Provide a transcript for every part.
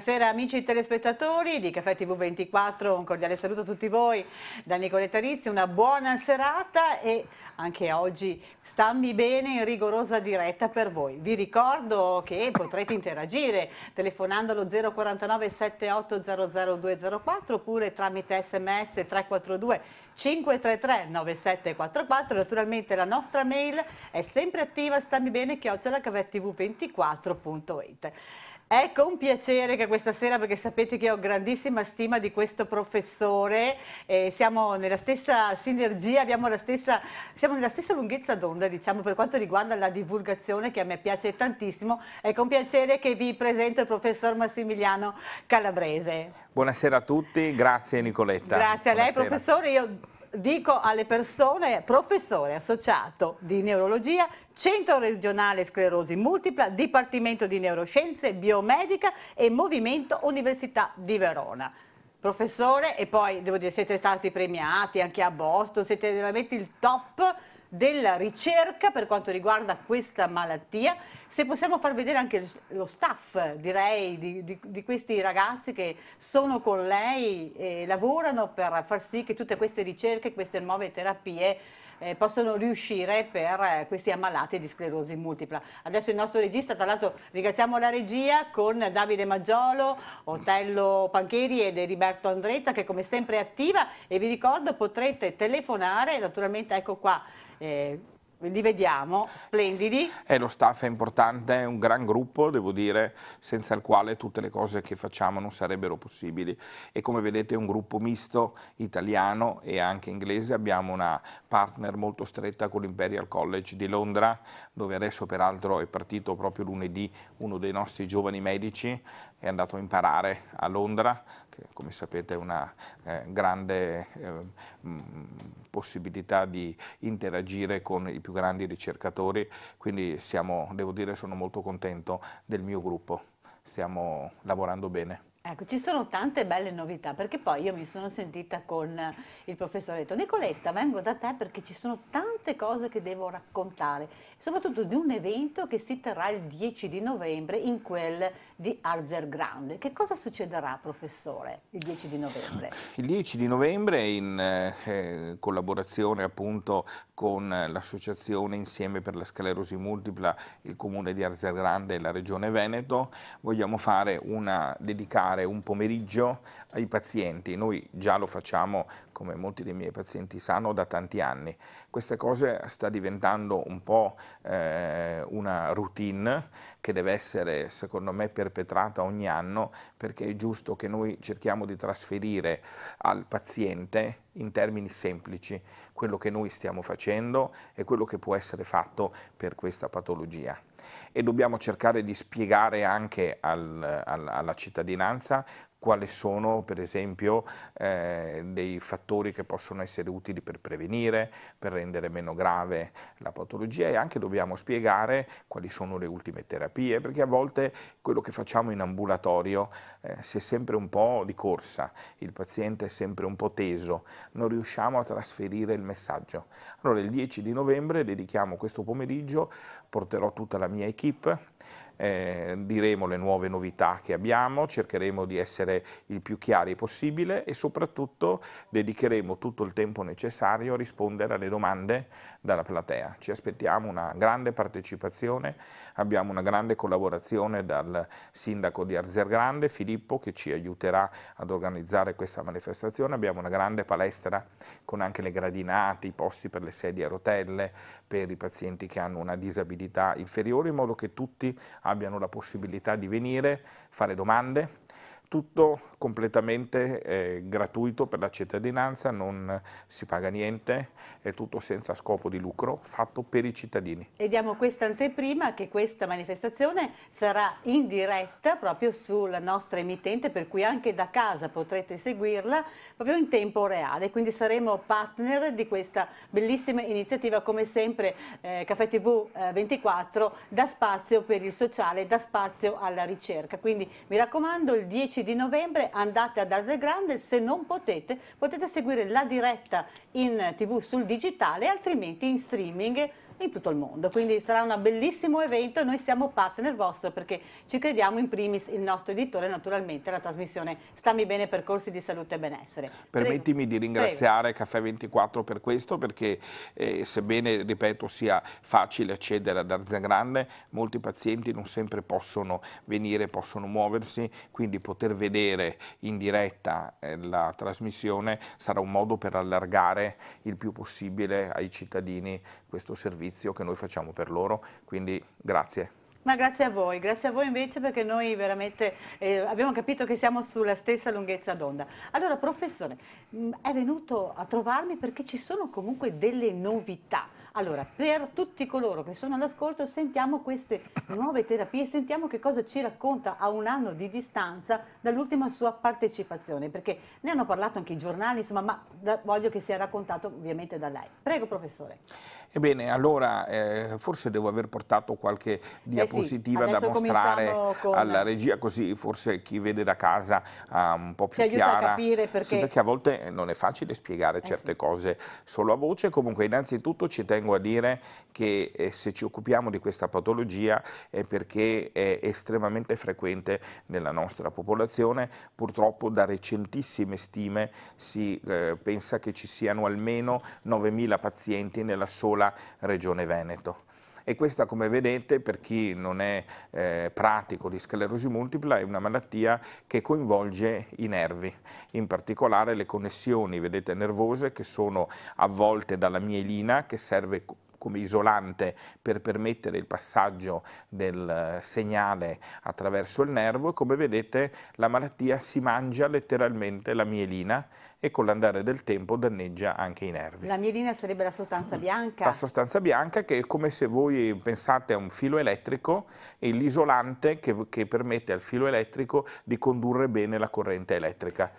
Buonasera amici telespettatori di Caffè TV24, un cordiale saluto a tutti voi da Nicoletta Rizzi, una buona serata e anche oggi stammi bene in rigorosa diretta per voi. Vi ricordo che potrete interagire telefonando allo 049 7800 204 oppure tramite sms 342 533 9744 naturalmente la nostra mail è sempre attiva stammibene chiocciolacafettv24.it Ecco, È con piacere che questa sera, perché sapete che ho grandissima stima di questo professore, eh, siamo nella stessa sinergia, la stessa, siamo nella stessa lunghezza d'onda, diciamo, per quanto riguarda la divulgazione che a me piace tantissimo. È con piacere che vi presento il professor Massimiliano Calabrese. Buonasera a tutti, grazie Nicoletta. Grazie a lei professore, io dico alle persone, professore associato di neurologia, Centro regionale sclerosi multipla, Dipartimento di Neuroscienze, Biomedica e Movimento Università di Verona. Professore, e poi devo dire siete stati premiati anche a Boston, siete veramente il top della ricerca per quanto riguarda questa malattia. Se possiamo far vedere anche lo staff, direi, di, di, di questi ragazzi che sono con lei e lavorano per far sì che tutte queste ricerche, queste nuove terapie eh, possono riuscire per eh, questi ammalati di sclerosi multipla. Adesso il nostro regista, tra l'altro ringraziamo la regia con Davide Maggiolo, Otello Pancheri ed Eriberto Andretta che come sempre è attiva e vi ricordo potrete telefonare, naturalmente ecco qua eh, li vediamo, splendidi. Eh, lo staff è importante, è un gran gruppo, devo dire, senza il quale tutte le cose che facciamo non sarebbero possibili. E come vedete è un gruppo misto italiano e anche inglese. Abbiamo una partner molto stretta con l'Imperial College di Londra, dove adesso peraltro è partito proprio lunedì uno dei nostri giovani medici, è andato a imparare a Londra, che come sapete è una eh, grande eh, possibilità di interagire con i più grandi ricercatori, quindi siamo, devo dire sono molto contento del mio gruppo, stiamo lavorando bene. Ecco, ci sono tante belle novità, perché poi io mi sono sentita con il professore, ho detto Nicoletta, vengo da te perché ci sono tante cose che devo raccontare, soprattutto di un evento che si terrà il 10 di novembre in quel di Arzer Grande. Che cosa succederà, professore, il 10 di novembre? Il 10 di novembre, in eh, collaborazione appunto con l'associazione Insieme per la sclerosi multipla, il comune di Arzer Grande e la regione Veneto, vogliamo una dedicare un pomeriggio ai pazienti. Noi già lo facciamo, come molti dei miei pazienti sanno, da tanti anni. Questa cosa sta diventando un po' eh, una routine che deve essere, secondo me, perpetrata ogni anno perché è giusto che noi cerchiamo di trasferire al paziente in termini semplici quello che noi stiamo facendo e quello che può essere fatto per questa patologia. E dobbiamo cercare di spiegare anche al, al, alla cittadinanza quali sono per esempio eh, dei fattori che possono essere utili per prevenire, per rendere meno grave la patologia e anche dobbiamo spiegare quali sono le ultime terapie, perché a volte quello che facciamo in ambulatorio eh, si è sempre un po' di corsa, il paziente è sempre un po' teso, non riusciamo a trasferire il messaggio. Allora il 10 di novembre dedichiamo questo pomeriggio, porterò tutta la mia equip, eh, diremo le nuove novità che abbiamo, cercheremo di essere il più chiari possibile e soprattutto dedicheremo tutto il tempo necessario a rispondere alle domande dalla platea. Ci aspettiamo una grande partecipazione, abbiamo una grande collaborazione dal sindaco di Arzer Grande, Filippo, che ci aiuterà ad organizzare questa manifestazione, abbiamo una grande palestra con anche le gradinate, i posti per le sedie a rotelle, per i pazienti che hanno una disabilità inferiore, in modo che tutti la possibilità di venire, fare domande, tutto completamente eh, gratuito per la cittadinanza, non si paga niente, è tutto senza scopo di lucro, fatto per i cittadini. E diamo questa anteprima che questa manifestazione sarà in diretta proprio sulla nostra emittente, per cui anche da casa potrete seguirla proprio in tempo reale, quindi saremo partner di questa bellissima iniziativa, come sempre eh, Caffè TV eh, 24 dà spazio per il sociale, dà spazio alla ricerca, quindi mi raccomando il 10 15 di novembre andate ad Arze Grande, se non potete potete seguire la diretta in tv sul digitale, altrimenti in streaming in tutto il mondo. Quindi sarà un bellissimo evento e noi siamo partner vostro perché ci crediamo in primis il nostro editore naturalmente la trasmissione Stammi bene percorsi di salute e benessere. Permettimi Prego. di ringraziare Prego. Caffè 24 per questo perché eh, sebbene ripeto sia facile accedere ad Arzia Grande, molti pazienti non sempre possono venire, possono muoversi, quindi poter vedere in diretta eh, la trasmissione sarà un modo per allargare il più possibile ai cittadini questo servizio che noi facciamo per loro, quindi grazie. Ma grazie a voi, grazie a voi invece perché noi veramente eh, abbiamo capito che siamo sulla stessa lunghezza d'onda. Allora professore, mh, è venuto a trovarmi perché ci sono comunque delle novità allora, per tutti coloro che sono all'ascolto, sentiamo queste nuove terapie, sentiamo che cosa ci racconta a un anno di distanza dall'ultima sua partecipazione, perché ne hanno parlato anche i giornali, insomma, ma da, voglio che sia raccontato ovviamente da lei. Prego, professore. Ebbene, allora, eh, forse devo aver portato qualche diapositiva eh sì, da mostrare con... alla regia, così forse chi vede da casa ha un po' più ci chiara. Aiuta a capire perché... Sì, perché a volte non è facile spiegare eh certe sì. cose solo a voce, comunque innanzitutto ci tengo tengo a dire che eh, se ci occupiamo di questa patologia è perché è estremamente frequente nella nostra popolazione, purtroppo da recentissime stime si eh, pensa che ci siano almeno 9.000 pazienti nella sola regione Veneto e questa come vedete per chi non è eh, pratico di sclerosi multipla è una malattia che coinvolge i nervi, in particolare le connessioni vedete, nervose che sono avvolte dalla mielina che serve come isolante per permettere il passaggio del segnale attraverso il nervo e come vedete la malattia si mangia letteralmente la mielina e con l'andare del tempo danneggia anche i nervi. La mielina sarebbe la sostanza bianca? La sostanza bianca che è come se voi pensate a un filo elettrico e l'isolante che, che permette al filo elettrico di condurre bene la corrente elettrica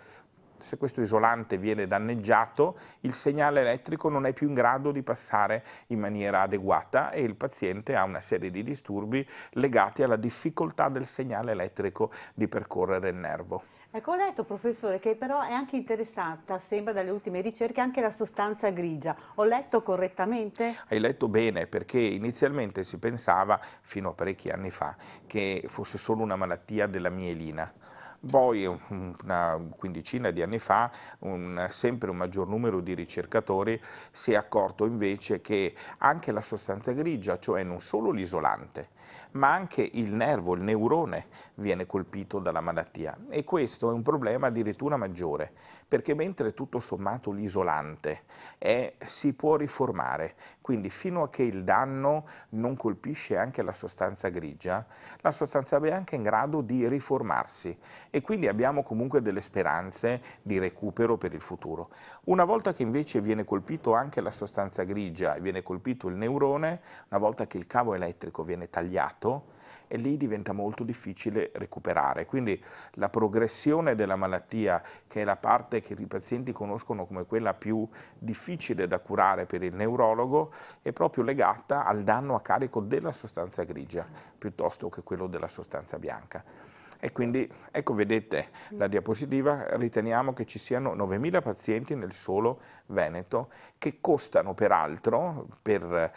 se questo isolante viene danneggiato, il segnale elettrico non è più in grado di passare in maniera adeguata e il paziente ha una serie di disturbi legati alla difficoltà del segnale elettrico di percorrere il nervo. Ecco, ho letto, professore, che però è anche interessata, sembra dalle ultime ricerche, anche la sostanza grigia. Ho letto correttamente? Hai letto bene, perché inizialmente si pensava, fino a parecchi anni fa, che fosse solo una malattia della mielina. Poi una quindicina di anni fa un, sempre un maggior numero di ricercatori si è accorto invece che anche la sostanza grigia, cioè non solo l'isolante, ma anche il nervo, il neurone viene colpito dalla malattia. E questo è un problema addirittura maggiore perché mentre tutto sommato l'isolante si può riformare, quindi fino a che il danno non colpisce anche la sostanza grigia, la sostanza bianca è in grado di riformarsi e quindi abbiamo comunque delle speranze di recupero per il futuro. Una volta che invece viene colpito anche la sostanza grigia e viene colpito il neurone, una volta che il cavo elettrico viene tagliato, e lì diventa molto difficile recuperare. Quindi la progressione della malattia, che è la parte che i pazienti conoscono come quella più difficile da curare per il neurologo, è proprio legata al danno a carico della sostanza grigia piuttosto che quello della sostanza bianca. E quindi, ecco vedete la diapositiva, riteniamo che ci siano 9.000 pazienti nel solo Veneto che costano peraltro per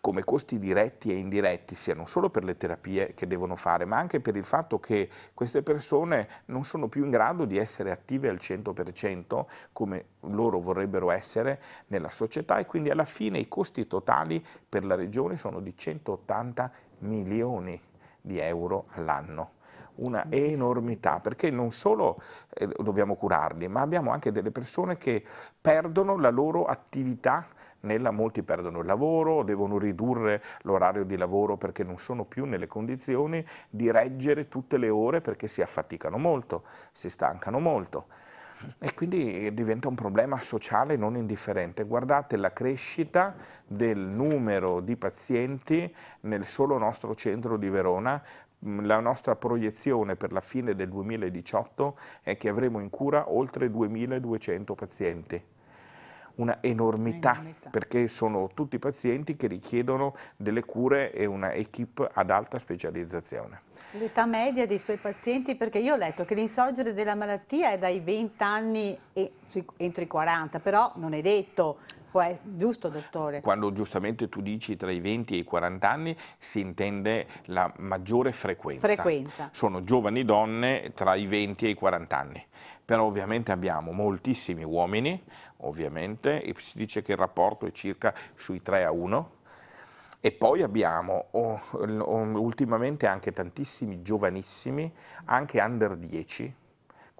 come costi diretti e indiretti, sia non solo per le terapie che devono fare, ma anche per il fatto che queste persone non sono più in grado di essere attive al 100% come loro vorrebbero essere nella società e quindi alla fine i costi totali per la regione sono di 180 milioni di euro all'anno. Una enormità, perché non solo eh, dobbiamo curarli, ma abbiamo anche delle persone che perdono la loro attività nella, molti perdono il lavoro, devono ridurre l'orario di lavoro perché non sono più nelle condizioni di reggere tutte le ore perché si affaticano molto, si stancano molto. E quindi diventa un problema sociale non indifferente. Guardate la crescita del numero di pazienti nel solo nostro centro di Verona, la nostra proiezione per la fine del 2018 è che avremo in cura oltre 2200 pazienti una enormità, enormità, perché sono tutti pazienti che richiedono delle cure e una equip ad alta specializzazione. L'età media dei suoi pazienti, perché io ho letto che l'insorgere della malattia è dai 20 anni e entro i 40, però non è detto Poi, giusto, dottore. Quando giustamente tu dici tra i 20 e i 40 anni si intende la maggiore frequenza. Frequenza. Sono giovani donne tra i 20 e i 40 anni. Però ovviamente abbiamo moltissimi uomini, ovviamente, e si dice che il rapporto è circa sui 3 a 1. E poi abbiamo oh, oh, ultimamente anche tantissimi giovanissimi, anche under 10,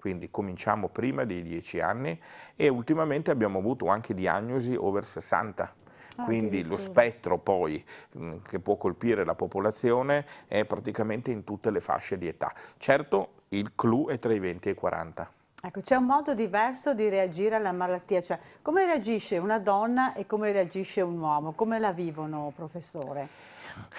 quindi cominciamo prima dei 10 anni e ultimamente abbiamo avuto anche diagnosi over 60. Ah, quindi lo spettro poi mh, che può colpire la popolazione è praticamente in tutte le fasce di età. Certo il clou è tra i 20 e i 40. Ecco, c'è un modo diverso di reagire alla malattia, cioè come reagisce una donna e come reagisce un uomo, come la vivono professore?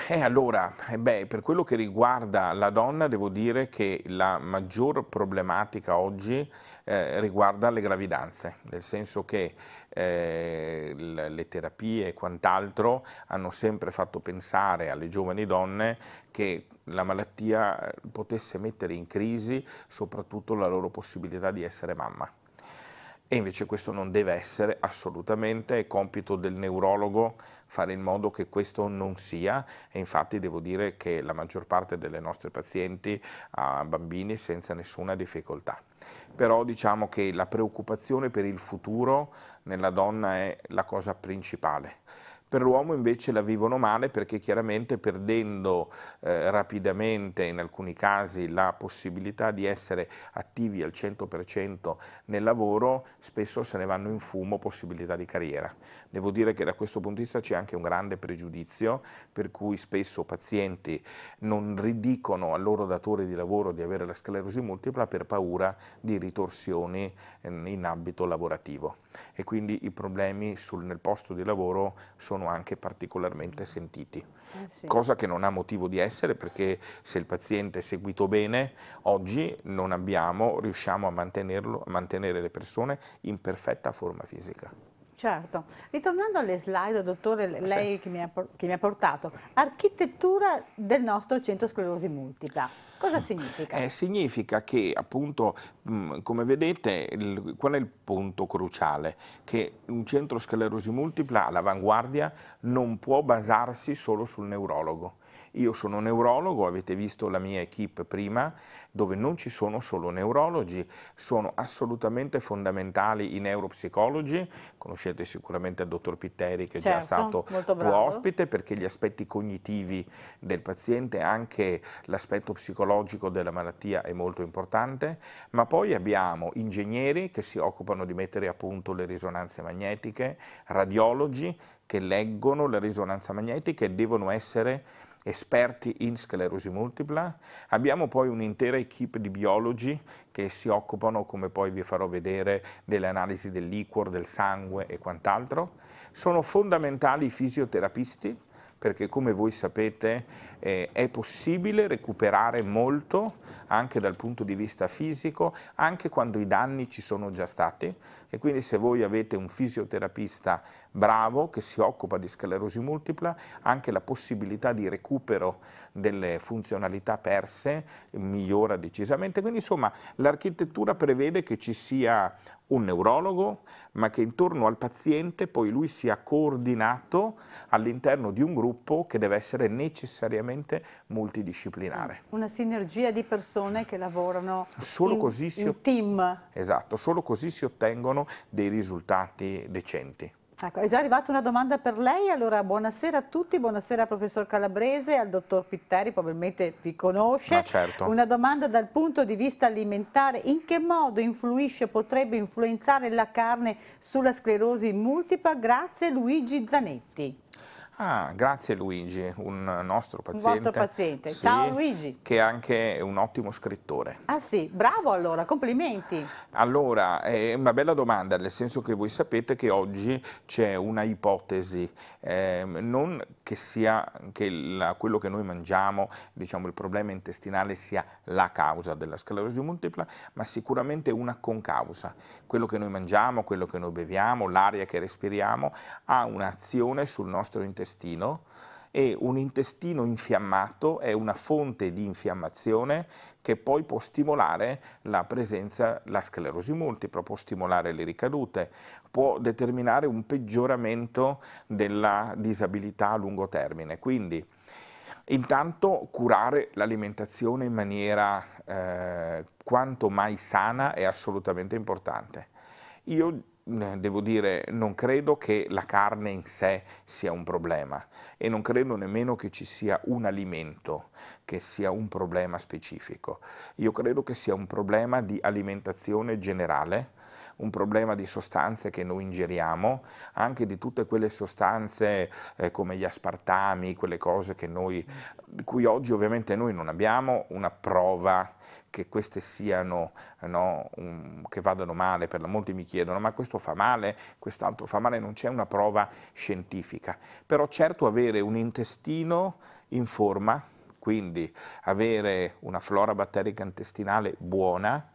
Eh, allora, eh beh, per quello che riguarda la donna devo dire che la maggior problematica oggi eh, riguarda le gravidanze, nel senso che eh, le terapie e quant'altro hanno sempre fatto pensare alle giovani donne che la malattia eh, potesse mettere in crisi soprattutto la loro possibilità di essere mamma. E invece questo non deve essere assolutamente, è compito del neurologo fare in modo che questo non sia e infatti devo dire che la maggior parte delle nostre pazienti ha bambini senza nessuna difficoltà. Però diciamo che la preoccupazione per il futuro nella donna è la cosa principale. Per l'uomo invece la vivono male perché chiaramente perdendo eh, rapidamente in alcuni casi la possibilità di essere attivi al 100% nel lavoro, spesso se ne vanno in fumo possibilità di carriera. Devo dire che da questo punto di vista c'è anche un grande pregiudizio per cui spesso pazienti non ridicono al loro datore di lavoro di avere la sclerosi multipla per paura di ritorsioni in ambito lavorativo e quindi i problemi sul, nel posto di lavoro sono anche particolarmente sentiti, eh sì. cosa che non ha motivo di essere perché se il paziente è seguito bene, oggi non abbiamo, riusciamo a, a mantenere le persone in perfetta forma fisica. Certo. Ritornando alle slide, dottore, lei sì. che, mi ha, che mi ha portato, architettura del nostro centro sclerosi multipla. Cosa significa? Eh, significa che appunto, mh, come vedete, il, qual è il punto cruciale? Che un centro sclerosi multipla all'avanguardia non può basarsi solo sul neurologo io sono neurologo, avete visto la mia equip prima, dove non ci sono solo neurologi, sono assolutamente fondamentali i neuropsicologi, conoscete sicuramente il dottor Pitteri che è certo, già stato tuo ospite, perché gli aspetti cognitivi del paziente, anche l'aspetto psicologico della malattia è molto importante, ma poi abbiamo ingegneri che si occupano di mettere a punto le risonanze magnetiche, radiologi che leggono la risonanza magnetica e devono essere esperti in sclerosi multipla, abbiamo poi un'intera equipe di biologi che si occupano, come poi vi farò vedere, delle analisi del liquor, del sangue e quant'altro. Sono fondamentali i fisioterapisti, perché come voi sapete eh, è possibile recuperare molto anche dal punto di vista fisico, anche quando i danni ci sono già stati e quindi se voi avete un fisioterapista bravo che si occupa di sclerosi multipla, anche la possibilità di recupero delle funzionalità perse migliora decisamente. Quindi insomma l'architettura prevede che ci sia un neurologo, ma che intorno al paziente poi lui sia coordinato all'interno di un gruppo che deve essere necessariamente multidisciplinare. Una sinergia di persone che lavorano solo in, così si in team. Esatto, solo così si ottengono dei risultati decenti. Ecco, è già arrivata una domanda per lei, allora buonasera a tutti, buonasera al professor Calabrese, al dottor Pitteri, probabilmente vi conosce. Certo. Una domanda dal punto di vista alimentare, in che modo influisce, potrebbe influenzare la carne sulla sclerosi multipla? Grazie Luigi Zanetti. Ah, grazie Luigi, un nostro paziente. Un vostro paziente. Sì, Ciao Luigi. Che è anche un ottimo scrittore. Ah sì, bravo allora, complimenti. Allora, è una bella domanda, nel senso che voi sapete che oggi c'è una ipotesi, eh, non che sia che la, quello che noi mangiamo, diciamo il problema intestinale sia la causa della sclerosi multipla, ma sicuramente una concausa. Quello che noi mangiamo, quello che noi beviamo, l'aria che respiriamo ha un'azione sul nostro intestino intestino e un intestino infiammato è una fonte di infiammazione che poi può stimolare la presenza, la sclerosi multipla, può stimolare le ricadute, può determinare un peggioramento della disabilità a lungo termine. Quindi intanto curare l'alimentazione in maniera eh, quanto mai sana è assolutamente importante. Io devo dire, non credo che la carne in sé sia un problema e non credo nemmeno che ci sia un alimento che sia un problema specifico. Io credo che sia un problema di alimentazione generale, un problema di sostanze che noi ingeriamo, anche di tutte quelle sostanze eh, come gli aspartami, quelle cose che noi, di cui oggi ovviamente noi non abbiamo una prova che queste siano, no, um, che vadano male, per molti mi chiedono ma questo fa male, quest'altro fa male, non c'è una prova scientifica, però certo avere un intestino in forma, quindi avere una flora batterica intestinale buona,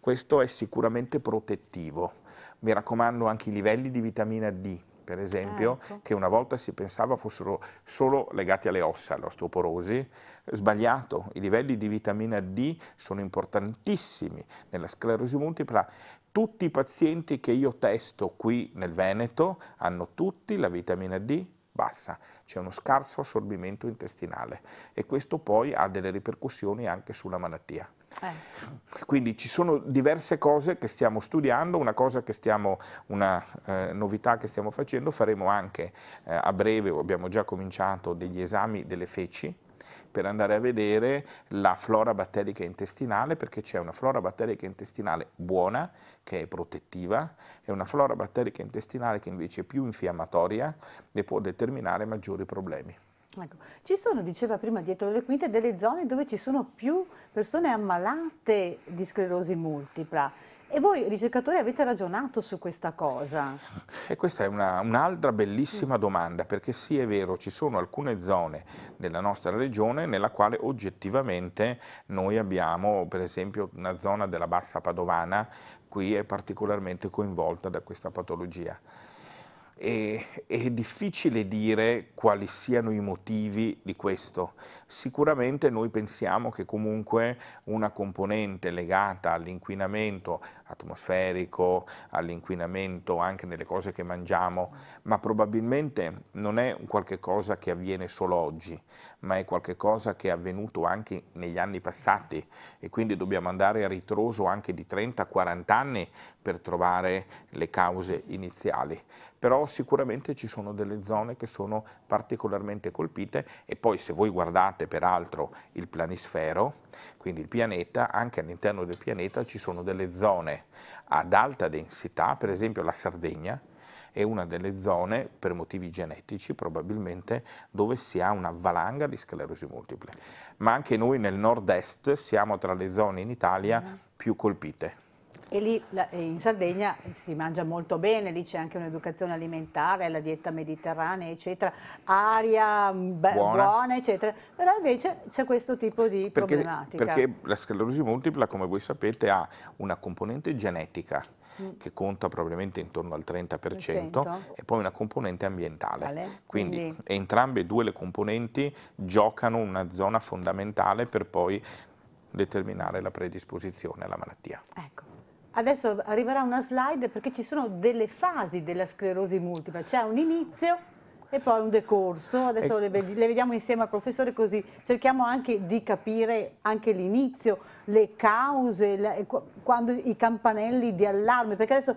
questo è sicuramente protettivo. Mi raccomando anche i livelli di vitamina D, per esempio, ecco. che una volta si pensava fossero solo legati alle ossa, all'osteoporosi, sbagliato. I livelli di vitamina D sono importantissimi nella sclerosi multipla. Tutti i pazienti che io testo qui nel Veneto hanno tutti la vitamina D bassa, c'è uno scarso assorbimento intestinale e questo poi ha delle ripercussioni anche sulla malattia. Eh. Quindi ci sono diverse cose che stiamo studiando, una che stiamo, una eh, novità che stiamo facendo, faremo anche eh, a breve, abbiamo già cominciato degli esami delle feci, per andare a vedere la flora batterica intestinale perché c'è una flora batterica intestinale buona che è protettiva e una flora batterica intestinale che invece è più infiammatoria e può determinare maggiori problemi. Ecco. Ci sono, diceva prima dietro le quinte, delle zone dove ci sono più persone ammalate di sclerosi multipla. E voi ricercatori avete ragionato su questa cosa? E questa è un'altra un bellissima mm. domanda, perché sì è vero, ci sono alcune zone della nostra regione nella quale oggettivamente noi abbiamo, per esempio, una zona della bassa padovana, qui è particolarmente coinvolta da questa patologia. E, è difficile dire quali siano i motivi di questo. Sicuramente noi pensiamo che comunque una componente legata all'inquinamento atmosferico, all'inquinamento anche nelle cose che mangiamo, ma probabilmente non è qualche cosa che avviene solo oggi, ma è qualche cosa che è avvenuto anche negli anni passati e quindi dobbiamo andare a ritroso anche di 30-40 anni per trovare le cause iniziali. Però sicuramente ci sono delle zone che sono particolarmente colpite e poi se voi guardate peraltro il planisfero, quindi il pianeta, anche all'interno del pianeta ci sono delle zone ad alta densità, per esempio la Sardegna, è una delle zone, per motivi genetici probabilmente, dove si ha una valanga di sclerosi multiple. Ma anche noi nel nord-est siamo tra le zone in Italia mm. più colpite. E lì in Sardegna si mangia molto bene, lì c'è anche un'educazione alimentare, la dieta mediterranea, eccetera, aria beh, buona. buona. eccetera. Però invece c'è questo tipo di perché, problematica. Perché la sclerosi multipla, come voi sapete, ha una componente genetica mm. che conta probabilmente intorno al 30% e poi una componente ambientale. Vale. Quindi, Quindi entrambe e due le componenti giocano una zona fondamentale per poi determinare la predisposizione alla malattia. Ecco. Adesso arriverà una slide perché ci sono delle fasi della sclerosi multipla, c'è un inizio e poi un decorso, adesso le, le, vediamo insieme al professore così cerchiamo anche di capire anche l'inizio, le cause, le, quando i campanelli di allarme, perché adesso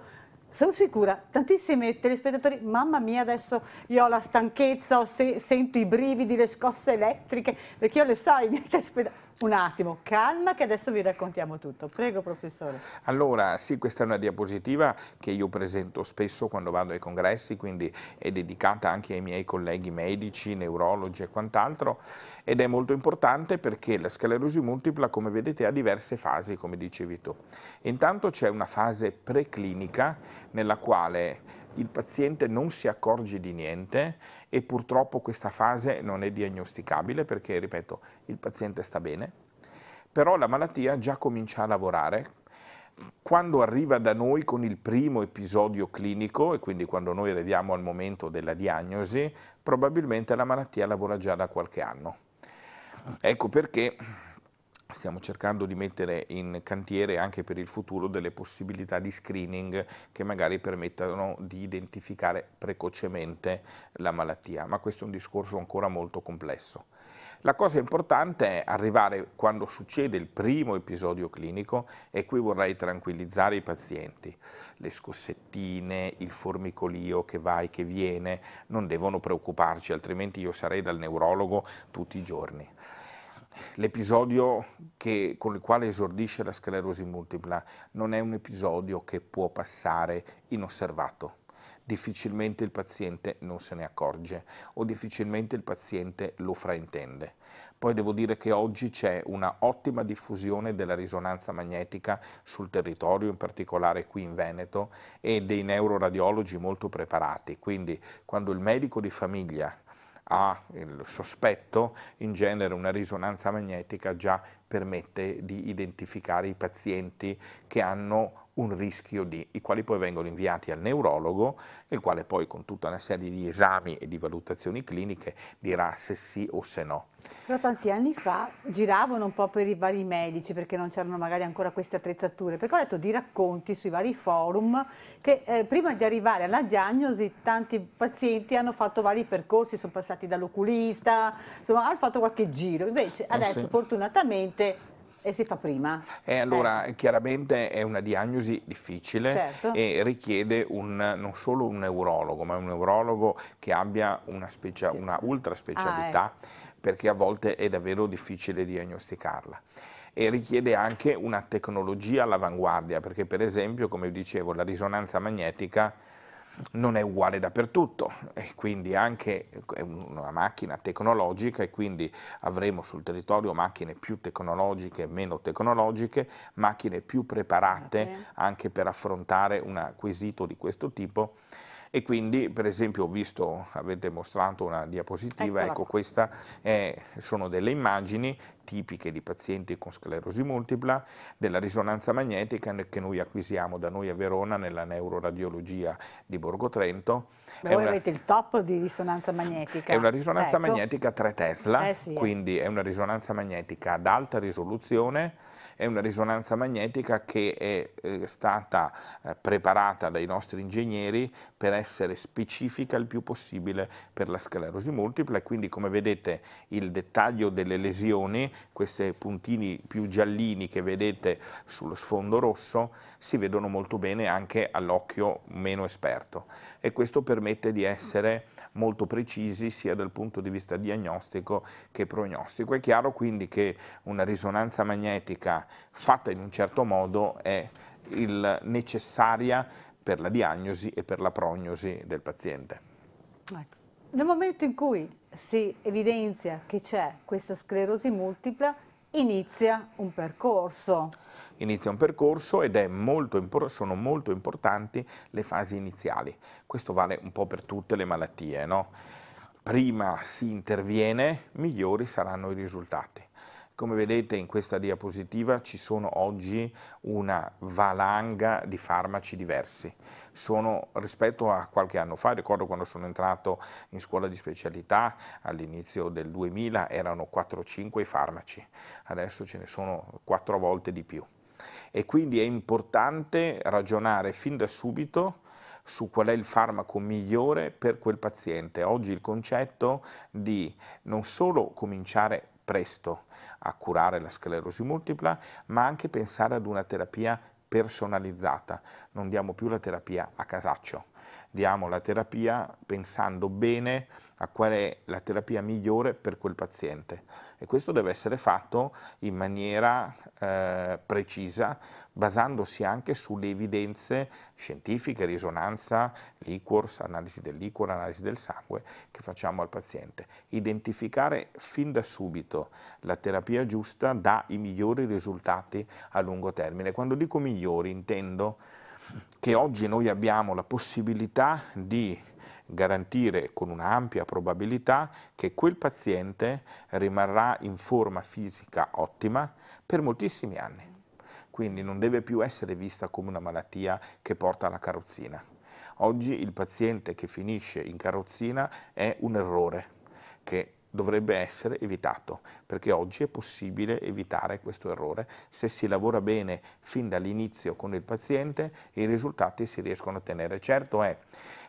sono sicura, tantissimi telespettatori, mamma mia adesso io ho la stanchezza, ho se, sento i brividi, le scosse elettriche, perché io le so i miei telespettatori. Un attimo, calma che adesso vi raccontiamo tutto. Prego professore. Allora, sì, questa è una diapositiva che io presento spesso quando vado ai congressi, quindi è dedicata anche ai miei colleghi medici, neurologi e quant'altro, ed è molto importante perché la sclerosi multipla, come vedete, ha diverse fasi, come dicevi tu. Intanto c'è una fase preclinica nella quale il paziente non si accorge di niente e purtroppo questa fase non è diagnosticabile perché, ripeto, il paziente sta bene, però la malattia già comincia a lavorare quando arriva da noi con il primo episodio clinico, e quindi quando noi arriviamo al momento della diagnosi, probabilmente la malattia lavora già da qualche anno. Ecco perché stiamo cercando di mettere in cantiere anche per il futuro delle possibilità di screening che magari permettano di identificare precocemente la malattia, ma questo è un discorso ancora molto complesso. La cosa importante è arrivare quando succede il primo episodio clinico e qui vorrei tranquillizzare i pazienti. Le scossettine, il formicolio che va e che viene non devono preoccuparci, altrimenti io sarei dal neurologo tutti i giorni l'episodio con il quale esordisce la sclerosi multipla non è un episodio che può passare inosservato. Difficilmente il paziente non se ne accorge o difficilmente il paziente lo fraintende. Poi devo dire che oggi c'è una ottima diffusione della risonanza magnetica sul territorio, in particolare qui in Veneto, e dei neuroradiologi molto preparati. Quindi quando il medico di famiglia ha il sospetto, in genere una risonanza magnetica già permette di identificare i pazienti che hanno un rischio di, i quali poi vengono inviati al neurologo, il quale poi con tutta una serie di esami e di valutazioni cliniche dirà se sì o se no. Però tanti anni fa giravano un po' per i vari medici perché non c'erano magari ancora queste attrezzature, perché ho letto di racconti sui vari forum che eh, prima di arrivare alla diagnosi tanti pazienti hanno fatto vari percorsi, sono passati dall'oculista, insomma hanno fatto qualche giro, invece eh adesso sì. fortunatamente e si fa prima. E allora eh. chiaramente è una diagnosi difficile certo. e richiede un, non solo un neurologo, ma un neurologo che abbia una, specia, sì. una ultra specialità, ah, ecco. perché a volte è davvero difficile diagnosticarla e richiede anche una tecnologia all'avanguardia, perché per esempio, come dicevo, la risonanza magnetica non è uguale dappertutto e quindi anche è una macchina tecnologica e quindi avremo sul territorio macchine più tecnologiche e meno tecnologiche, macchine più preparate okay. anche per affrontare un quesito di questo tipo e quindi per esempio ho visto, avete mostrato una diapositiva, Eccola ecco questa è, sono delle immagini tipiche di pazienti con sclerosi multipla della risonanza magnetica che noi acquisiamo da noi a Verona nella neuroradiologia di Borgo Trento. Voi una, avete il top di risonanza magnetica. È una risonanza ecco. magnetica 3 Tesla, eh sì, eh. quindi è una risonanza magnetica ad alta risoluzione, è una risonanza magnetica che è, è stata eh, preparata dai nostri ingegneri per essere specifica il più possibile per la sclerosi multipla e quindi come vedete il dettaglio delle lesioni, questi puntini più giallini che vedete sullo sfondo rosso, si vedono molto bene anche all'occhio meno esperto e questo permette di essere molto precisi sia dal punto di vista diagnostico che prognostico. È chiaro quindi che una risonanza magnetica fatta in un certo modo è il necessaria per la diagnosi e per la prognosi del paziente. Ecco. Nel momento in cui si evidenzia che c'è questa sclerosi multipla, inizia un percorso. Inizia un percorso ed molto, sono molto importanti le fasi iniziali. Questo vale un po' per tutte le malattie. No? Prima si interviene, migliori saranno i risultati. Come vedete in questa diapositiva ci sono oggi una valanga di farmaci diversi. Sono, rispetto a qualche anno fa, ricordo quando sono entrato in scuola di specialità all'inizio del 2000 erano 4-5 farmaci, adesso ce ne sono 4 volte di più. E quindi è importante ragionare fin da subito su qual è il farmaco migliore per quel paziente. Oggi il concetto di non solo cominciare presto a curare la sclerosi multipla, ma anche pensare ad una terapia personalizzata. Non diamo più la terapia a casaccio, diamo la terapia pensando bene a qual è la terapia migliore per quel paziente e questo deve essere fatto in maniera eh, precisa basandosi anche sulle evidenze scientifiche, risonanza, liquors, analisi del liquor, analisi del sangue che facciamo al paziente. Identificare fin da subito la terapia giusta dà i migliori risultati a lungo termine. Quando dico migliori intendo che oggi noi abbiamo la possibilità di garantire con un'ampia probabilità che quel paziente rimarrà in forma fisica ottima per moltissimi anni. quindi non deve più essere vista come una malattia che porta alla carrozzina. Oggi il paziente che finisce in carrozzina è un errore che dovrebbe essere evitato, perché oggi è possibile evitare questo errore. Se si lavora bene fin dall'inizio con il paziente, i risultati si riescono a ottenere. Certo è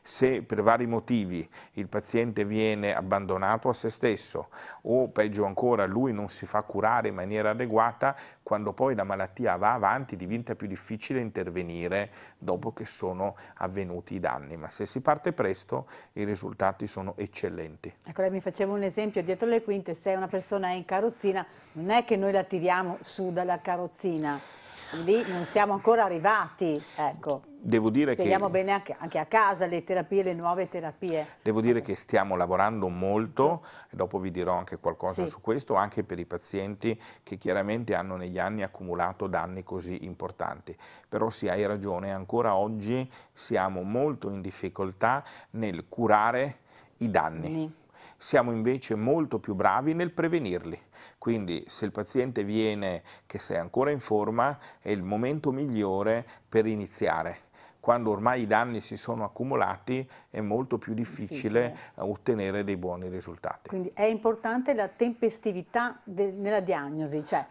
se per vari motivi il paziente viene abbandonato a se stesso o peggio ancora lui non si fa curare in maniera adeguata, quando poi la malattia va avanti diventa più difficile intervenire dopo che sono avvenuti i danni, ma se si parte presto i risultati sono eccellenti. Ecco, lei mi faceva un esempio dietro le quinte, se una persona è in carrozzina non è che noi la tiriamo su dalla carrozzina, lì non siamo ancora arrivati, ecco. Devo dire Speriamo che... bene anche, anche, a casa le terapie, le nuove terapie. Devo dire che stiamo lavorando molto, e dopo vi dirò anche qualcosa sì. su questo, anche per i pazienti che chiaramente hanno negli anni accumulato danni così importanti. Però sì, hai ragione, ancora oggi siamo molto in difficoltà nel curare i danni. Mm siamo invece molto più bravi nel prevenirli. Quindi se il paziente viene che sei ancora in forma è il momento migliore per iniziare quando ormai i danni si sono accumulati è molto più difficile, difficile. ottenere dei buoni risultati. Quindi è importante la tempestività nella diagnosi, cioè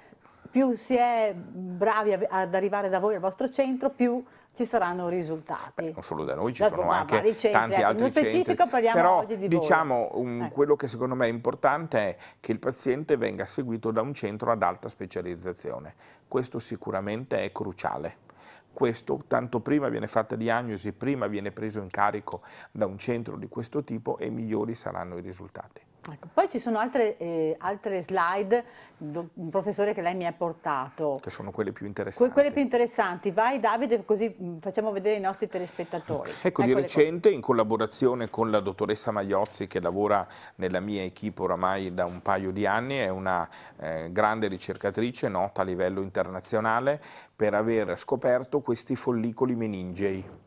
più si è bravi ad arrivare da voi al vostro centro, più ci saranno risultati. Beh, non solo da noi, ci sono anche centri, tanti ecco, altri centri. Però di diciamo un, ecco. quello che secondo me è importante è che il paziente venga seguito da un centro ad alta specializzazione. Questo sicuramente è cruciale. Questo tanto prima viene fatta diagnosi, prima viene preso in carico da un centro di questo tipo e migliori saranno i risultati. Ecco, poi ci sono altre, eh, altre, slide, un professore che lei mi ha portato. Che sono quelle più interessanti. quelle più interessanti. Vai Davide, così mm, facciamo vedere i nostri telespettatori. Ecco, di recente in collaborazione con la dottoressa Magliozzi che lavora nella mia equipe oramai da un paio di anni, è una eh, grande ricercatrice nota a livello internazionale per aver scoperto questi follicoli meningei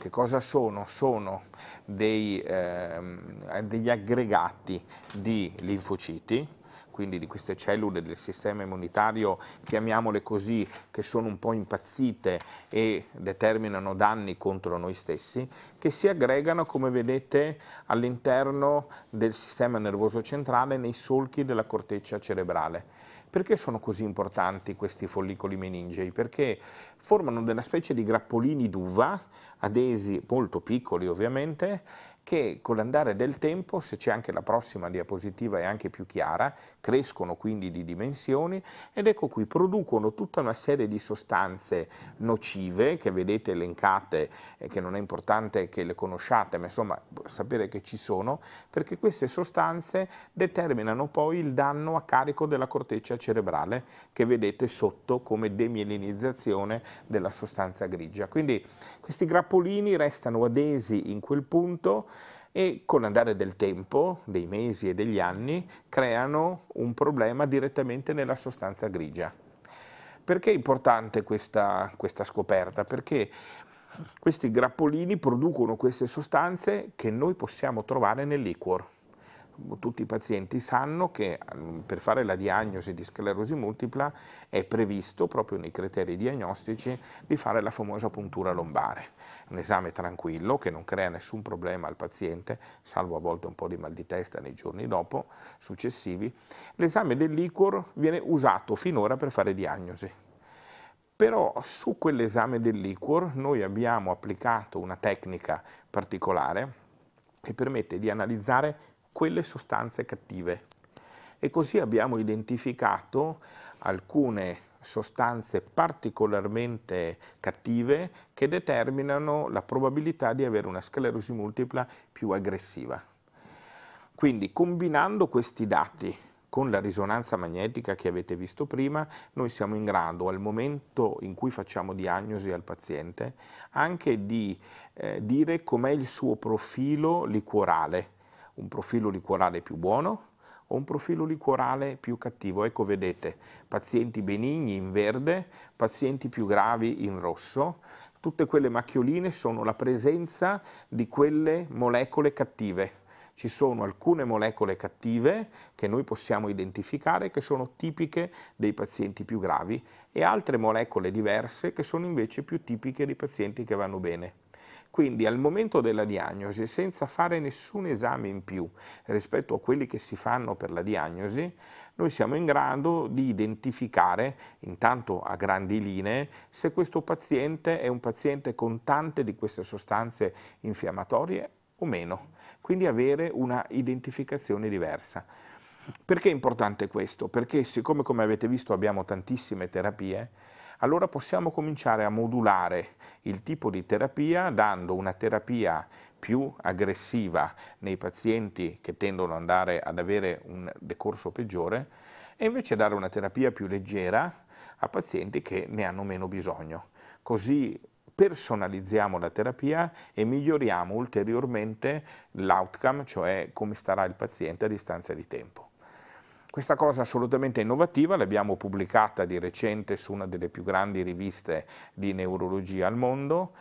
che cosa sono? Sono dei, eh, degli aggregati di linfociti, quindi di queste cellule del sistema immunitario, chiamiamole così, che sono un po' impazzite e determinano danni contro noi stessi, che si aggregano, come vedete, all'interno del sistema nervoso centrale nei solchi della corteccia cerebrale. Perché sono così importanti questi follicoli meningei? Perché formano della specie di grappolini d'uva, adesi molto piccoli ovviamente, che con l'andare del tempo, se c'è anche la prossima diapositiva è anche più chiara, crescono quindi di dimensioni ed ecco qui producono tutta una serie di sostanze nocive che vedete elencate e che non è importante che le conosciate, ma insomma sapere che ci sono, perché queste sostanze determinano poi il danno a carico della corteccia cerebrale che vedete sotto come demielinizzazione della sostanza grigia. Quindi questi grappolini restano adesi in quel punto e con l'andare del tempo, dei mesi e degli anni, creano un problema direttamente nella sostanza grigia. Perché è importante questa, questa scoperta? Perché questi grappolini producono queste sostanze che noi possiamo trovare nel liquor tutti i pazienti sanno che mm, per fare la diagnosi di sclerosi multipla è previsto proprio nei criteri diagnostici di fare la famosa puntura lombare, un esame tranquillo che non crea nessun problema al paziente, salvo a volte un po' di mal di testa nei giorni dopo, successivi. L'esame del liquor viene usato finora per fare diagnosi. Però su quell'esame del liquor noi abbiamo applicato una tecnica particolare che permette di analizzare quelle sostanze cattive. E così abbiamo identificato alcune sostanze particolarmente cattive che determinano la probabilità di avere una sclerosi multipla più aggressiva. Quindi combinando questi dati con la risonanza magnetica che avete visto prima, noi siamo in grado al momento in cui facciamo diagnosi al paziente anche di eh, dire com'è il suo profilo liquorale, un profilo liquorale più buono o un profilo liquorale più cattivo. Ecco, vedete, pazienti benigni in verde, pazienti più gravi in rosso. Tutte quelle macchioline sono la presenza di quelle molecole cattive, Ci sono alcune molecole cattive che noi possiamo identificare che sono tipiche dei pazienti più gravi e altre molecole diverse che sono invece più tipiche dei pazienti che vanno bene. Quindi al momento della diagnosi, senza fare nessun esame in più rispetto a quelli che si fanno per la diagnosi, noi siamo in grado di identificare, intanto a grandi linee, se questo paziente è un paziente con tante di queste sostanze infiammatorie o meno, quindi avere una identificazione diversa. Perché è importante questo? Perché siccome come avete visto abbiamo tantissime terapie, allora possiamo cominciare a modulare il tipo di terapia dando una terapia più aggressiva nei pazienti che tendono ad andare ad avere un decorso peggiore e invece dare una terapia più leggera a pazienti che ne hanno meno bisogno. Così personalizziamo la terapia e miglioriamo ulteriormente l'outcome, cioè come starà il paziente a distanza di tempo. Questa cosa assolutamente innovativa l'abbiamo pubblicata di recente su una delle più grandi riviste di neurologia al mondo,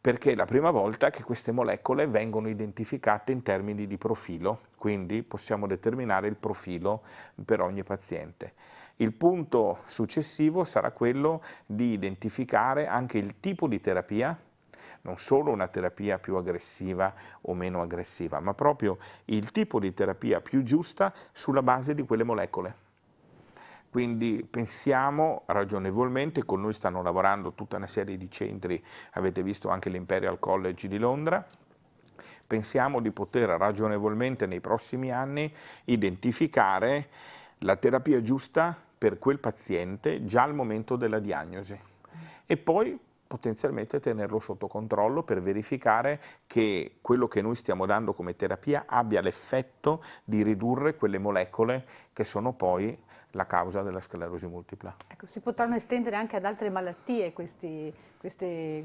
perché è la prima volta che queste molecole vengono identificate in termini di profilo, quindi possiamo determinare il profilo per ogni paziente. Il punto successivo sarà quello di identificare anche il tipo di terapia non solo una terapia più aggressiva o meno aggressiva, ma proprio il tipo di terapia più giusta sulla base di quelle molecole. Quindi pensiamo ragionevolmente, con noi stanno lavorando tutta una serie di centri, avete visto anche l'Imperial College di Londra, pensiamo di poter ragionevolmente nei prossimi anni identificare la terapia giusta per quel paziente già al momento della diagnosi e poi potenzialmente tenerlo sotto controllo per verificare che quello che noi stiamo dando come terapia abbia l'effetto di ridurre quelle molecole che sono poi la causa della sclerosi multipla. Ecco, si potranno estendere anche ad altre malattie questi, questi,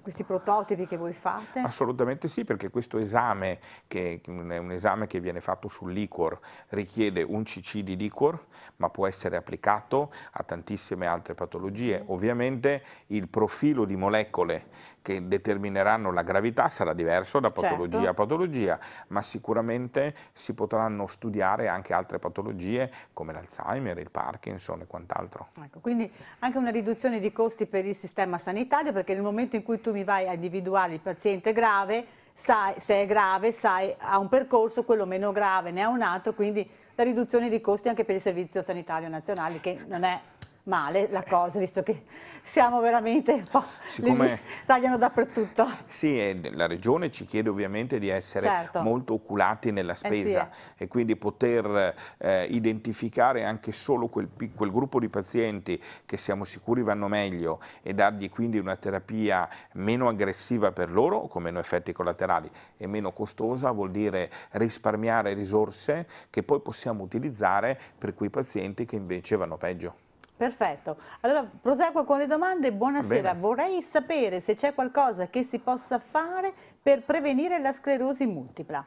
questi prototipi che voi fate? Assolutamente sì, perché questo esame, che è un esame che viene fatto sul liquor, richiede un CC di liquor, ma può essere applicato a tantissime altre patologie. Ovviamente il profilo di molecole che determineranno la gravità sarà diverso da patologia certo. a patologia, ma sicuramente si potranno studiare anche altre patologie come l'Alzheimer, il Parkinson e quant'altro. Ecco, quindi anche una riduzione di costi per il sistema sanitario perché nel momento in cui tu mi vai a individuare il paziente grave, sai se è grave, sai ha un percorso, quello meno grave ne ha un altro, quindi la riduzione di costi anche per il Servizio Sanitario Nazionale che non è male la cosa, visto che siamo veramente un po' Siccome, tagliano dappertutto. Sì, la regione ci chiede ovviamente di essere certo. molto oculati nella spesa eh sì. e quindi poter eh, identificare anche solo quel, quel, gruppo di pazienti che siamo sicuri vanno meglio e dargli quindi una terapia meno aggressiva per loro, con meno effetti collaterali e meno costosa, vuol dire risparmiare risorse che poi possiamo utilizzare per quei pazienti che invece vanno peggio. Perfetto, allora proseguo con le domande, buonasera, vorrei sapere se c'è qualcosa che si possa fare per prevenire la sclerosi multipla.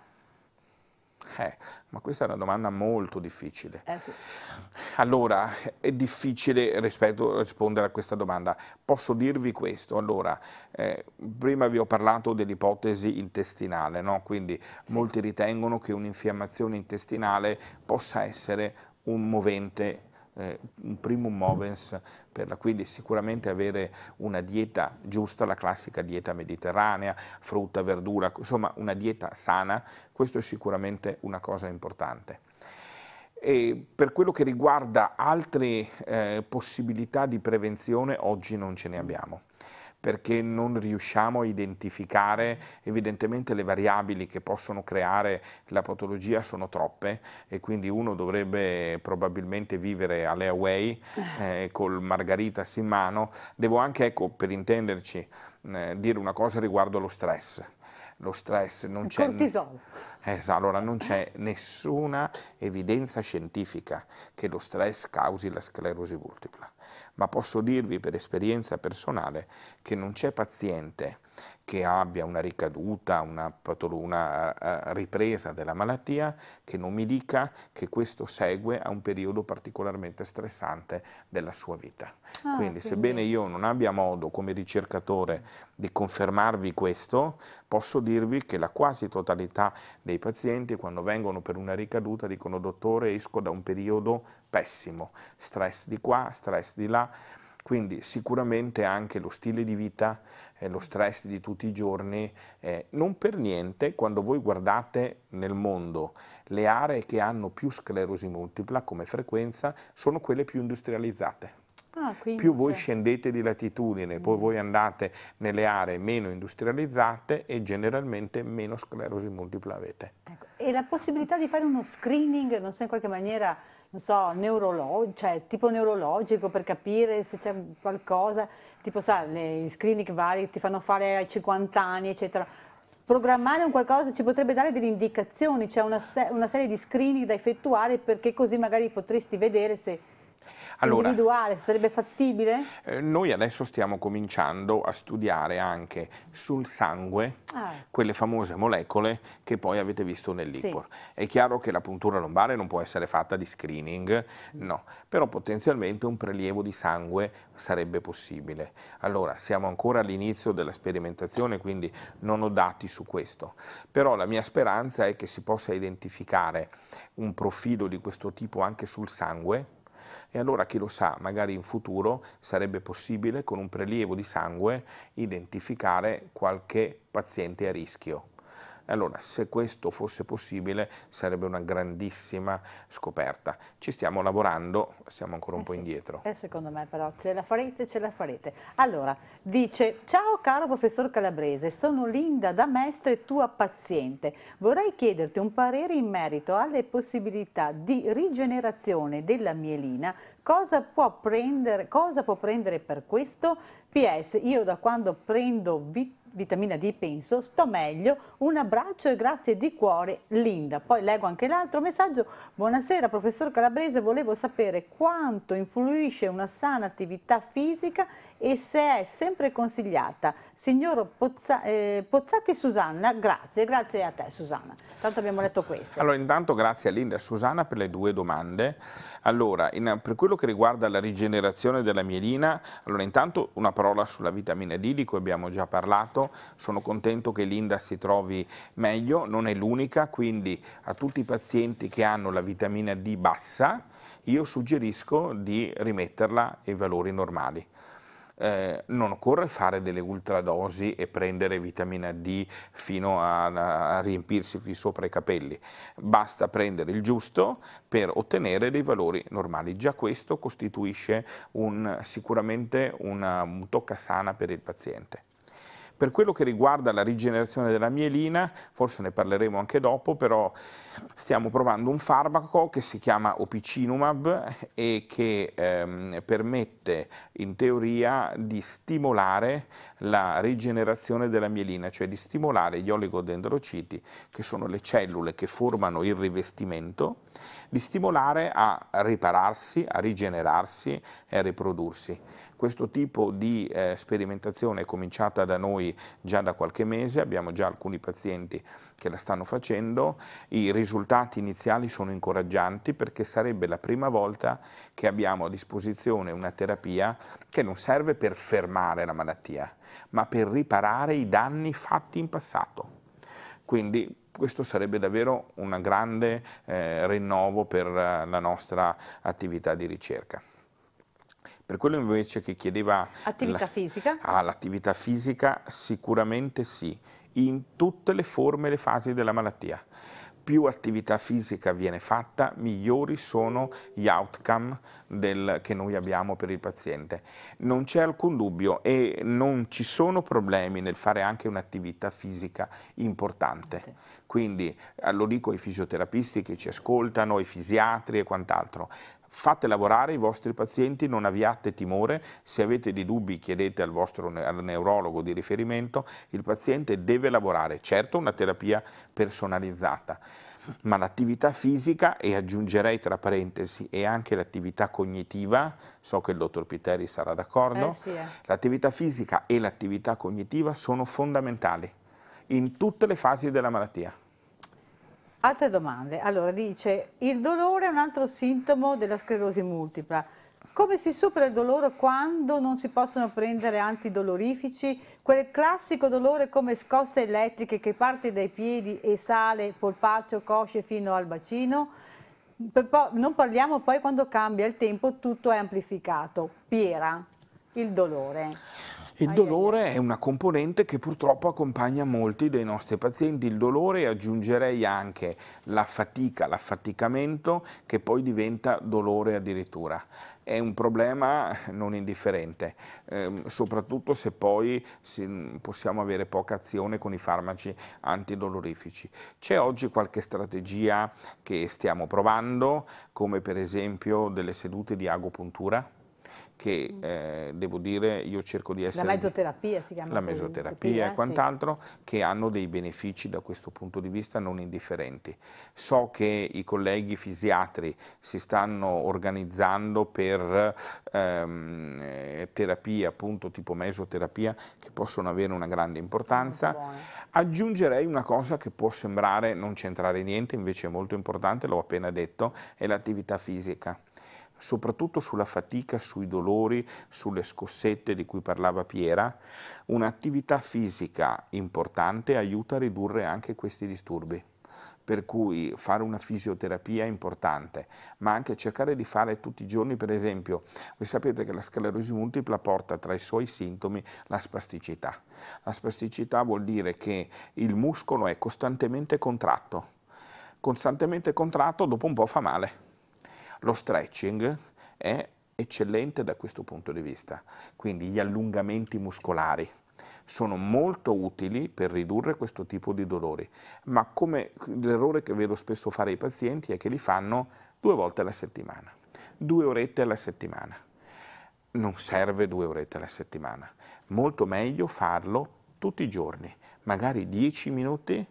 Eh, ma questa è una domanda molto difficile. Eh sì. Allora, è difficile rispetto, rispondere a questa domanda. Posso dirvi questo. Allora, eh, prima vi ho parlato dell'ipotesi intestinale, no? quindi sì. molti ritengono che un'infiammazione intestinale possa essere un movente eh, un primum movens per la, quindi sicuramente avere una dieta giusta, la classica dieta mediterranea, frutta, verdura, insomma una dieta sana, questo è sicuramente una cosa importante. E per quello che riguarda altre eh, possibilità di prevenzione, oggi non ce ne abbiamo perché non riusciamo a identificare, evidentemente le variabili che possono creare la patologia sono troppe e quindi uno dovrebbe probabilmente vivere alle Hawaii eh, col margaritas in mano. Devo anche, ecco, per intenderci, eh, dire una cosa riguardo lo stress. Lo stress non c'è eh, allora non c'è nessuna evidenza scientifica che lo stress causi la sclerosi multipla ma posso dirvi per esperienza personale che non c'è paziente che abbia una ricaduta, una, una uh, ripresa della malattia, che non mi dica che questo segue a un periodo particolarmente stressante della sua vita. Ah, quindi, quindi, sebbene io non abbia modo come ricercatore di confermarvi questo, posso dirvi che la quasi totalità dei pazienti quando vengono per una ricaduta dicono dottore esco da un periodo pessimo, stress di qua, stress di là, quindi sicuramente anche lo stile di vita, eh, lo stress di tutti i giorni, eh, non per niente quando voi guardate nel mondo le aree che hanno più sclerosi multipla come frequenza sono quelle più industrializzate. Ah, più voi scendete di latitudine, mm. poi voi andate nelle aree meno industrializzate e generalmente meno sclerosi multipla avete. Ecco. E la possibilità di fare uno screening, non so in qualche maniera non so, neurologico, cioè tipo neurologico per capire se c'è qualcosa, tipo sai, gli screening vari ti fanno fare ai 50 anni, eccetera. Programmare un qualcosa ci potrebbe dare delle indicazioni, c'è una, una serie di screening da effettuare perché così magari potresti vedere se allora, individuale, sarebbe fattibile? Eh, noi adesso stiamo cominciando a studiare anche sul sangue ah. quelle famose molecole che poi avete visto nell'IPOR. Sì. È chiaro che la puntura lombare non può essere fatta di screening, no, però potenzialmente un prelievo di sangue sarebbe possibile. Allora, siamo ancora all'inizio della sperimentazione, quindi non ho dati su questo, però la mia speranza è che si possa identificare un profilo di questo tipo anche sul sangue, e allora chi lo sa, magari in futuro sarebbe possibile con un prelievo di sangue identificare qualche paziente a rischio. Allora, se questo fosse possibile, sarebbe una grandissima scoperta. Ci stiamo lavorando, siamo ancora un eh po' sì. indietro. Eh, secondo me però ce la farete, ce la farete. Allora, dice, ciao caro professor Calabrese, sono Linda da Mestre, tua paziente. Vorrei chiederti un parere in merito alle possibilità di rigenerazione della mielina Cosa può, prendere, cosa può prendere per questo? PS, io da quando prendo vit vitamina D penso, sto meglio, un abbraccio e grazie di cuore Linda. Poi leggo anche l'altro messaggio, buonasera professor Calabrese, volevo sapere quanto influisce una sana attività fisica e se è sempre consigliata. Signor Pozza, eh, Pozzati Susanna, grazie, grazie a te Susanna. Tanto abbiamo letto questo. Allora intanto grazie a Linda e Susanna per le due domande. Allora, in, per quello che riguarda la rigenerazione della mielina, allora intanto una parola sulla vitamina D di cui abbiamo già parlato, sono contento che Linda si trovi meglio, non è l'unica, quindi a tutti i pazienti che hanno la vitamina D bassa, io suggerisco di rimetterla ai valori normali eh, non occorre fare delle ultradosi e prendere vitamina D fino a, a riempirsi fin sopra i capelli, basta prendere il giusto per ottenere dei valori normali. Già questo costituisce un, sicuramente una, un tocca sana per il paziente. Per quello che riguarda la rigenerazione della mielina, forse ne parleremo anche dopo, però stiamo provando un farmaco che si chiama opicinumab e che ehm, permette in teoria di stimolare la rigenerazione della mielina, cioè di stimolare gli oligodendrociti, che sono le cellule che formano il rivestimento, di stimolare a ripararsi, a rigenerarsi e a riprodursi. Questo tipo di eh, sperimentazione è cominciata da noi già da qualche mese, abbiamo già alcuni pazienti che la stanno facendo, i risultati iniziali sono incoraggianti perché sarebbe la prima volta che abbiamo a disposizione una terapia che non serve per fermare la malattia, ma per riparare i danni fatti in passato. Quindi questo sarebbe davvero un grande eh, rinnovo per eh, la nostra attività di ricerca. Per quello invece che chiedeva... Attività la, fisica? Ah, l'attività fisica sicuramente sì, in tutte le forme e le fasi della malattia più attività fisica viene fatta, migliori sono gli outcome del, che noi abbiamo per il paziente. Non c'è alcun dubbio e non ci sono problemi nel fare anche un'attività fisica importante. Quindi eh, lo dico ai fisioterapisti che ci ascoltano, ai fisiatri e quant'altro fate lavorare i vostri pazienti, non abbiate timore, se avete dei dubbi chiedete al vostro al neurologo di riferimento, il paziente deve lavorare, certo una terapia personalizzata, ma l'attività fisica e aggiungerei tra parentesi e anche l'attività cognitiva, so che il dottor Piteri sarà d'accordo, Eh, sì, eh. l'attività fisica e l'attività cognitiva sono fondamentali in tutte le fasi della malattia. Altre domande. Allora, dice, il dolore è un altro sintomo della sclerosi multipla. Come si supera il dolore quando non si possono prendere antidolorifici? Quel classico dolore come scosse elettriche che parte dai piedi e sale polpaccio, cosce fino al bacino? Non parliamo poi quando cambia il tempo, tutto è amplificato. Piera, il dolore. Il dolore è una componente che purtroppo accompagna molti dei nostri pazienti. Il dolore e aggiungerei anche la fatica, l'affaticamento che poi diventa dolore addirittura. È un problema non indifferente, ehm, soprattutto se poi si- possiamo avere poca azione con i farmaci antidolorifici. C'è oggi qualche strategia che stiamo provando, come per esempio delle sedute di agopuntura? Che eh, devo dire io cerco di La essere mesoterapia si chiama la mesoterapia eh, e sì. quant'altro che hanno dei benefici da questo punto di vista non indifferenti. So che i colleghi fisiatri si stanno organizzando per ehm, eh, terapie appunto tipo mesoterapia che possono avere una grande importanza. Aggiungerei una cosa che può sembrare non c'entrare niente, invece è molto importante, l'ho appena detto, è l'attività fisica soprattutto sulla fatica, sui dolori, sulle scossette di cui parlava Piera, un'attività fisica importante aiuta a ridurre anche questi disturbi. Per cui fare una fisioterapia è importante, ma anche cercare di fare tutti i giorni, per esempio, voi sapete che la sclerosi multipla porta tra i suoi sintomi la spasticità. La spasticità vuol dire che il muscolo è costantemente contratto. Costantemente contratto dopo un po' fa male. Lo stretching è eccellente da questo punto di vista, quindi gli allungamenti muscolari sono molto utili per ridurre questo tipo di dolori, ma come l'errore che vedo spesso fare i pazienti è che li fanno due volte alla settimana, due orette alla settimana. Non serve due orette alla settimana, molto meglio farlo tutti i giorni, magari 10 minuti,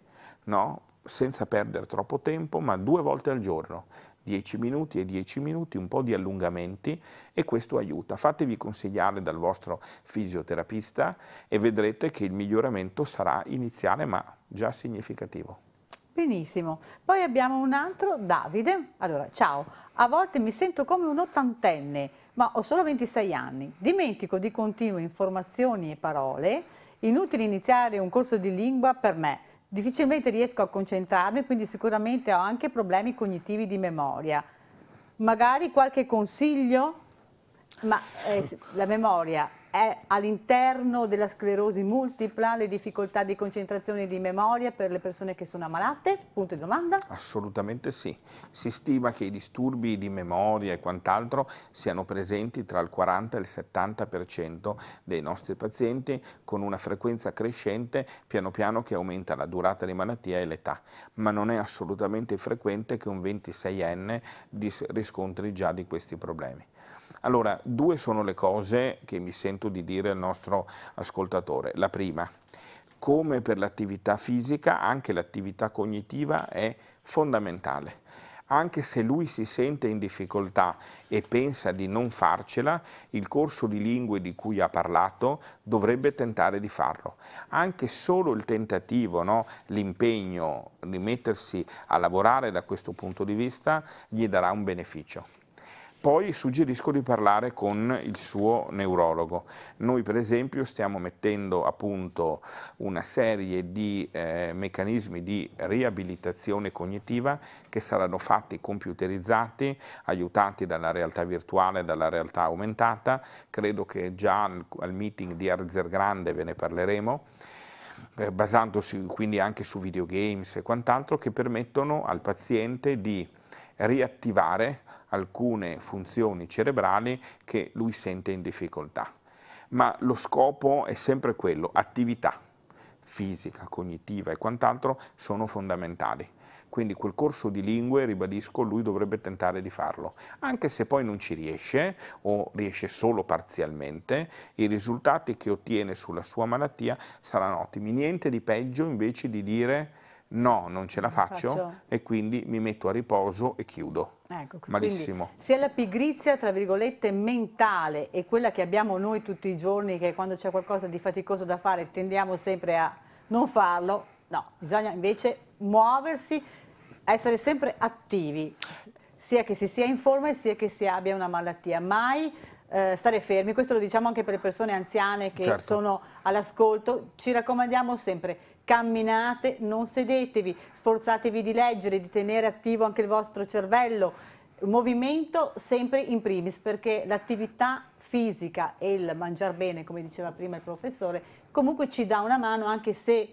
no, senza perdere troppo tempo, ma due volte al giorno. 10 minuti e 10 minuti, un po' di allungamenti e questo aiuta. Fatevi consigliare dal vostro fisioterapista e vedrete che il miglioramento sarà iniziale ma già significativo. Benissimo. Poi abbiamo un altro, Davide. Allora, ciao. A volte mi sento come un ottantenne, ma ho solo 26 anni. Dimentico di continuo informazioni e parole. Inutile iniziare un corso di lingua per me. Difficilmente riesco a concentrarmi, quindi sicuramente ho anche problemi cognitivi di memoria. Magari qualche consiglio? Ma eh, la memoria è all'interno della sclerosi multipla, le difficoltà di concentrazione di memoria per le persone che sono ammalate? Punto di domanda. Assolutamente sì. Si stima che i disturbi di memoria e quant'altro siano presenti tra il 40 e il 70% dei nostri pazienti con una frequenza crescente piano piano che aumenta la durata di malattia e l'età, ma non è assolutamente frequente che un 26enne dis- riscontri già di questi problemi. Allora, due sono le cose che mi sento di dire al nostro ascoltatore. La prima, come per l'attività fisica, anche l'attività cognitiva è fondamentale. Anche se lui si sente in difficoltà e pensa di non farcela, il corso di lingue di cui ha parlato dovrebbe tentare di farlo. Anche solo il tentativo, no? l'impegno di mettersi a lavorare da questo punto di vista gli darà un beneficio. Poi suggerisco di parlare con il suo neurologo. Noi per esempio stiamo mettendo a punto una serie di eh, meccanismi di riabilitazione cognitiva che saranno fatti computerizzati, aiutati dalla realtà virtuale, dalla realtà aumentata. Credo che già al, al meeting di Arzer Grande ve ne parleremo eh, basandosi quindi anche su videogames e quant'altro che permettono al paziente di riattivare alcune funzioni cerebrali che lui sente in difficoltà. Ma lo scopo è sempre quello, attività fisica, cognitiva e quant'altro sono fondamentali. Quindi quel corso di lingue, ribadisco, lui dovrebbe tentare di farlo. Anche se poi non ci riesce o riesce solo parzialmente, i risultati che ottiene sulla sua malattia saranno ottimi. Niente di peggio invece di dire no, non ce la faccio, faccio, e quindi mi metto a riposo e chiudo. Ecco, Malissimo. Sia la pigrizia, tra virgolette, mentale e quella che abbiamo noi tutti i giorni, che quando c'è qualcosa di faticoso da fare tendiamo sempre a non farlo, no, bisogna invece muoversi, essere sempre attivi, sia che si sia in forma sia che si abbia una malattia. Mai eh, stare fermi, questo lo diciamo anche per le persone anziane che certo. sono all'ascolto, ci raccomandiamo sempre camminate, non sedetevi, sforzatevi di leggere, di tenere attivo anche il vostro cervello, movimento sempre in primis perché l'attività fisica e il mangiare bene, come diceva prima il professore, comunque ci dà una mano anche se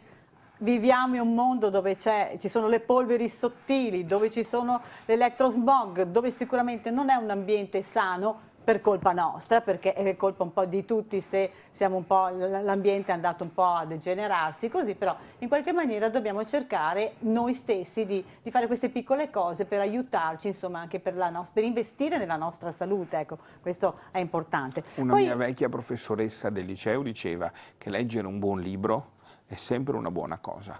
viviamo in un mondo dove ci sono le polveri sottili, dove ci sono l'elettrosmog, dove sicuramente non è un ambiente sano, per colpa nostra, perché è colpa un po' di tutti se l'ambiente è andato un po' a degenerarsi, così però in qualche maniera dobbiamo cercare noi stessi di, di fare queste piccole cose per aiutarci, insomma anche per, nostra, per, investire nella nostra salute, ecco, questo è importante. Una Poi, mia vecchia professoressa del liceo diceva che leggere un buon libro è sempre una buona cosa.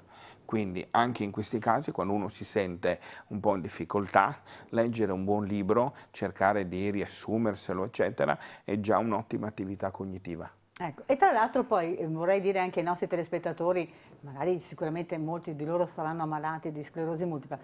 Quindi anche in questi casi, quando uno si sente un po' in difficoltà, leggere un buon libro, cercare di riassumerselo, eccetera, è già un'ottima attività cognitiva. Ecco. E tra l'altro poi eh, vorrei dire anche ai nostri telespettatori, magari sicuramente molti di loro saranno ammalati di sclerosi multipla,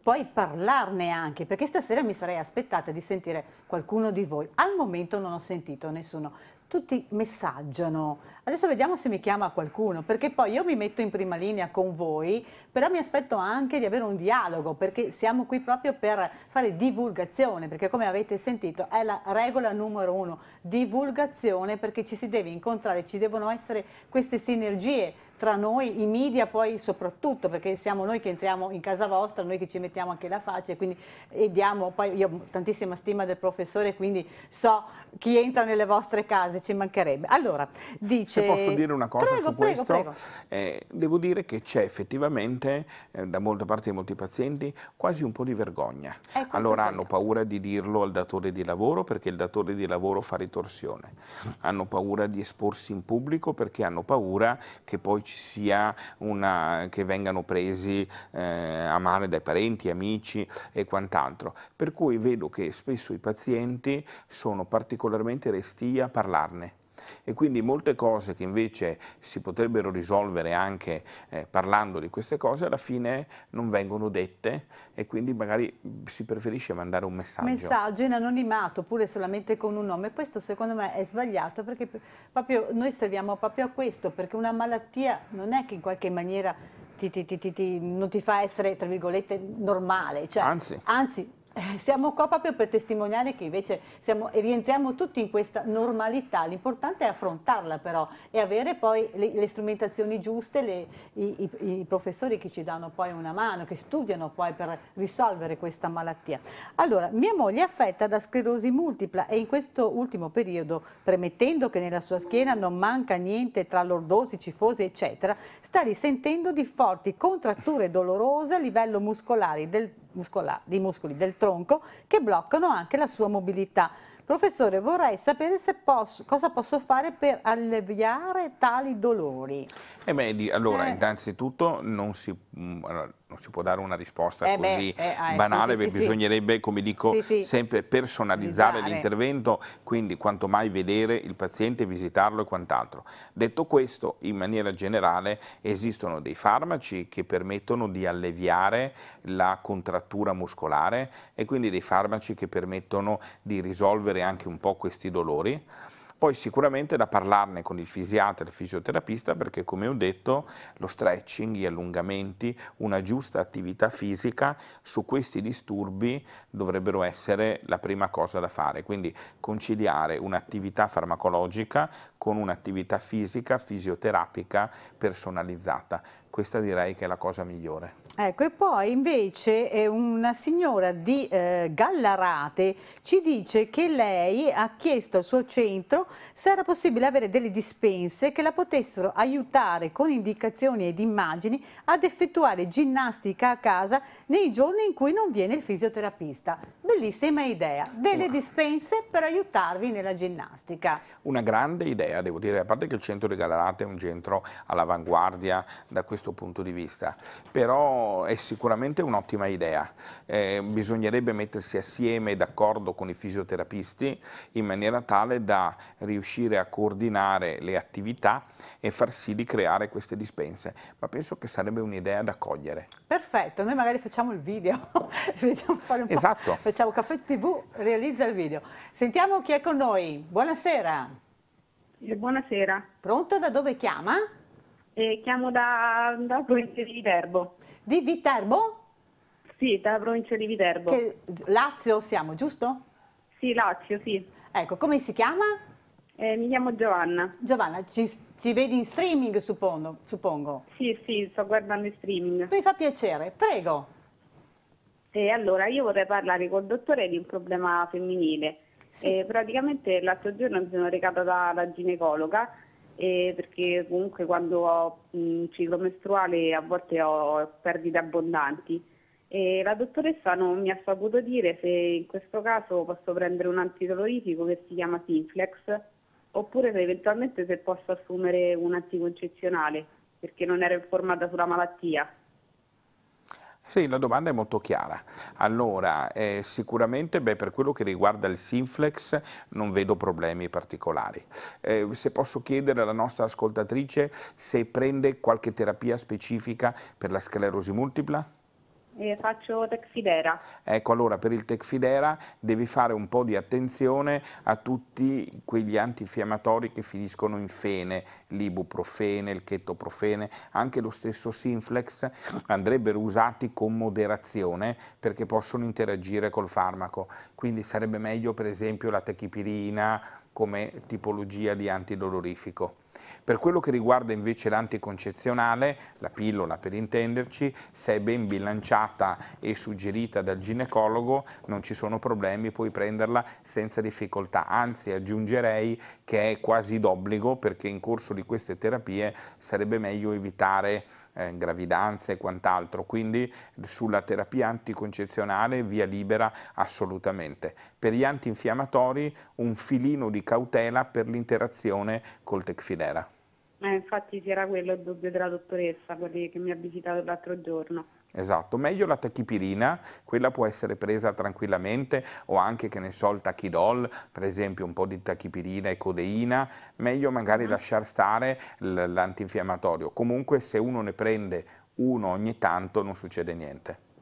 poi parlarne anche, perché stasera mi sarei aspettata di sentire qualcuno di voi. Al momento non ho sentito nessuno tutti messaggiano. Adesso vediamo se mi chiama qualcuno, perché poi io mi metto in prima linea con voi, però mi aspetto anche di avere un dialogo, perché siamo qui proprio per fare divulgazione, perché come avete sentito è la regola numero uno, divulgazione, perché ci si deve incontrare, ci devono essere queste sinergie tra noi, i media poi soprattutto, perché siamo noi che entriamo in casa vostra, noi che ci mettiamo anche la faccia e quindi e diamo, poi io ho tantissima stima del professore, quindi so chi entra nelle vostre case, ci mancherebbe. Allora, dice... Se posso dire una cosa prego, su prego, questo, prego. Eh, devo dire che c'è effettivamente eh, da molte parti di molti pazienti quasi un po' di vergogna. Eh, allora hanno paura di dirlo al datore di lavoro perché il datore di lavoro fa ritorsione, hanno paura di esporsi in pubblico perché hanno paura che poi ci sia una, che vengano presi eh, a male dai parenti, amici e quant'altro. Per cui vedo che spesso i pazienti sono particolarmente restii a parlarne e quindi molte cose che invece si potrebbero risolvere anche eh, parlando di queste cose alla fine non vengono dette e quindi magari si preferisce mandare un messaggio. Messaggio in anonimato oppure solamente con un nome, questo secondo me è sbagliato perché proprio noi serviamo proprio a questo, perché una malattia non è che in qualche maniera ti, ti, ti, non ti fa essere, tra virgolette, normale, cioè, anzi, anzi siamo qua proprio per testimoniare che invece siamo, rientriamo tutti in questa normalità, l'importante è affrontarla però e avere poi le, le strumentazioni giuste, le, i, i, i, professori che ci danno poi una mano, che studiano poi per risolvere questa malattia. Allora, mia moglie è affetta da sclerosi multipla e in questo ultimo periodo, premettendo che nella sua schiena non manca niente tra lordosi, cifosi eccetera, sta risentendo di forti contratture dolorose a livello muscolare del muscolare, dei muscoli del tronco che bloccano anche la sua mobilità. Professore, vorrei sapere posso, cosa posso fare per alleviare tali dolori. Eh beh, allora, eh. innanzitutto non si, mm, non si può dare una risposta eh così beh, eh, ah, banale, sì, sì, bisognerebbe, come dico, sempre personalizzare l'intervento, quindi quanto mai vedere il paziente, visitarlo e quant'altro. Detto questo, in maniera generale esistono dei farmaci che permettono di alleviare la contrattura muscolare e quindi dei farmaci che permettono di risolvere anche un po' questi dolori. Poi sicuramente da parlarne con il fisiatra e il fisioterapista perché come ho detto lo stretching, gli allungamenti, una giusta attività fisica su questi disturbi dovrebbero essere la prima cosa da fare. Quindi conciliare un'attività farmacologica con un'attività fisica, fisioterapica personalizzata. Questa direi che è la cosa migliore. Ecco, e poi invece una signora di eh, Gallarate ci dice che lei ha chiesto al suo centro se era possibile avere delle dispense che la potessero aiutare con indicazioni ed immagini ad effettuare ginnastica a casa nei giorni in cui non viene il fisioterapista. Bellissima idea, delle dispense per aiutarvi nella ginnastica. Una grande idea, devo dire, a parte che il centro di Gallarate è un centro all'avanguardia da questo punto di vista, però è sicuramente un'ottima idea. Eh, bisognerebbe mettersi assieme d'accordo con i fisioterapisti in maniera tale da riuscire a coordinare le attività e far sì di creare queste dispense, ma penso che sarebbe un'idea da cogliere. Perfetto, noi magari facciamo il video, esatto. facciamo Caffè TV, realizza il video. Sentiamo chi è con noi, buonasera. Eh, buonasera. Pronto, da dove chiama? Eh, chiamo da, da provincia di Viterbo. Di Viterbo? Sì, dalla provincia di Viterbo. Che, Lazio siamo, giusto? Sì, Lazio, sì. Ecco, come si chiama? Eh, mi chiamo Giovanna. Giovanna, ci, ci vedi in streaming suppongo, suppongo? Sì, sì, sto guardando in streaming. Mi fa piacere, prego. E allora, io vorrei parlare col dottore di un problema femminile. Sì. Eh, praticamente l'altro giorno mi sono recata dalla ginecologa eh, perché comunque quando ho un ciclo mestruale a volte ho perdite abbondanti. E la dottoressa non mi ha saputo dire se in questo caso posso prendere un antidolorifico che si chiama Sinflex oppure se eventualmente se posso assumere un anticoncezionale perché non ero informata sulla malattia. Sì, la domanda è molto chiara. Allora, eh, sicuramente beh, per quello che riguarda il Sinflex non vedo problemi particolari. Eh, se posso chiedere alla nostra ascoltatrice se prende qualche terapia specifica per la sclerosi multipla? Eh, faccio Tecfidera. Ecco, allora per il Tecfidera devi fare un po' di attenzione a tutti quegli antinfiammatori che finiscono in fene, l'ibuprofene, il chetoprofene, anche lo stesso Sinflex andrebbero usati con moderazione perché possono interagire col farmaco. Quindi sarebbe meglio per esempio la techipirina come tipologia di antidolorifico. Per quello che riguarda invece l'anticoncezionale, la pillola per intenderci, se è ben bilanciata e suggerita dal ginecologo non ci sono problemi, puoi prenderla senza difficoltà, anzi aggiungerei che è quasi d'obbligo perché in corso di queste terapie sarebbe meglio evitare eh, gravidanze e quant'altro, quindi sulla terapia anticoncezionale via libera assolutamente. Per gli antinfiammatori un filino di cautela per l'interazione col Tecfidera. Eh, infatti si era quello il dubbio della dottoressa, quelli che mi ha visitato l'altro giorno. Esatto, meglio la tachipirina, quella può essere presa tranquillamente o anche che ne so il tachidol, per esempio un po' di tachipirina e codeina, meglio magari mm. lasciar stare l'antinfiammatorio. Comunque se uno ne prende uno ogni tanto non succede niente.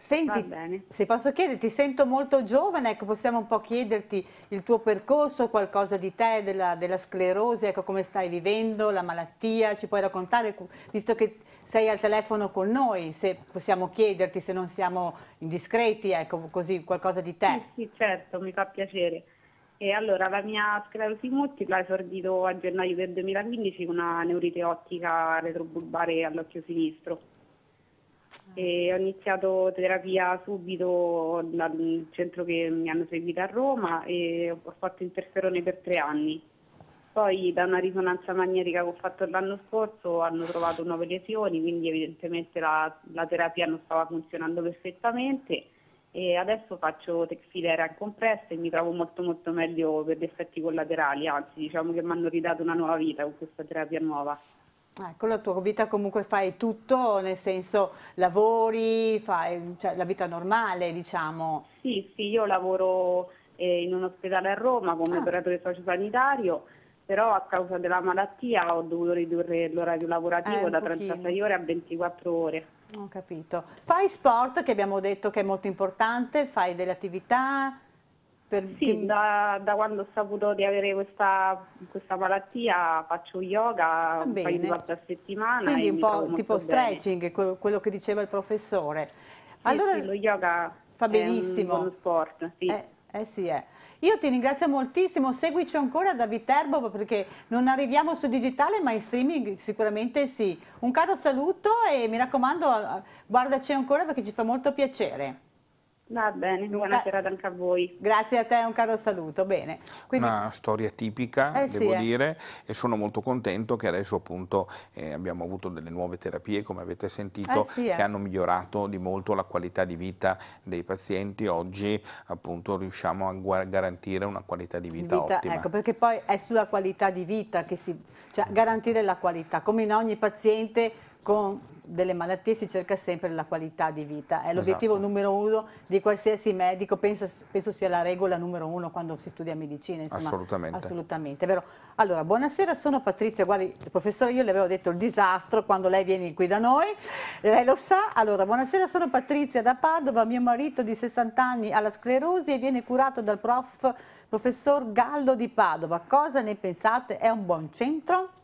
Senti, se posso chiederti, sento molto giovane, ecco, possiamo un po' chiederti il tuo percorso, qualcosa di te, della, della sclerosi, ecco, come stai vivendo, la malattia, ci puoi raccontare, visto che sei al telefono con noi, se possiamo chiederti se non siamo indiscreti, ecco, così qualcosa di te. Sì, sì certo, mi fa piacere. E allora, la mia sclerosi multipla ha esordito a gennaio del 2015 con una neurite ottica retrobulbare all'occhio sinistro. E ho iniziato terapia subito dal centro che mi hanno seguito a Roma e ho fatto interferone per tre anni. Poi da una risonanza magnetica che ho fatto l'anno scorso hanno trovato nuove lesioni, quindi evidentemente la, la terapia non stava funzionando perfettamente e adesso faccio texfilera in compressa e mi trovo molto molto meglio per gli effetti collaterali, anzi diciamo che mi hanno ridato una nuova vita con questa terapia nuova. Ecco, la tua vita comunque fai tutto, nel senso lavori, fai cioè, la vita normale, diciamo. Sì, sì, io lavoro eh, in un ospedale a Roma come ah. operatore sociosanitario, però a causa della malattia ho dovuto ridurre l'orario lavorativo eh, da 36 ore a 24 ore. Ho capito. Fai sport, che abbiamo detto che è molto importante, fai delle attività? Per... Sì, da, da, quando ho saputo di avere questa, questa malattia faccio yoga un paio di volte a settimana. Quindi un po' tipo stretching, quello, quello, che diceva il professore. Sì, allora, sì, lo yoga fa benissimo. è un sport. Sì. Eh, eh sì, è. Io ti ringrazio moltissimo, seguici ancora da Viterbo perché non arriviamo su digitale ma in streaming sicuramente sì. Un caro saluto e mi raccomando guardaci ancora perché ci fa molto piacere. Va bene, buona serata anche a voi. Grazie a te, un caro saluto. Bene. Quindi... Una storia tipica, eh, devo sì, eh. dire, e sono molto contento che adesso appunto eh, abbiamo avuto delle nuove terapie, come avete sentito, eh, sì, che eh. hanno migliorato di molto la qualità di vita dei pazienti. Oggi appunto riusciamo a garantire una qualità di vita, vita ottima. Ecco, perché poi è sulla qualità di vita che si... cioè garantire la qualità, come in ogni paziente con delle malattie si cerca sempre la qualità di vita, è l'obiettivo esatto. numero uno di qualsiasi medico, penso, penso, sia la regola numero uno quando si studia medicina. Insomma, assolutamente. Assolutamente, vero. Allora, buonasera, sono Patrizia, guardi, professore, io le avevo detto il disastro quando lei viene qui da noi, lei lo sa. Allora, buonasera, sono Patrizia da Padova, mio marito di 60 anni ha la sclerosi e viene curato dal prof, professor Gallo di Padova. Cosa ne pensate? È un buon centro?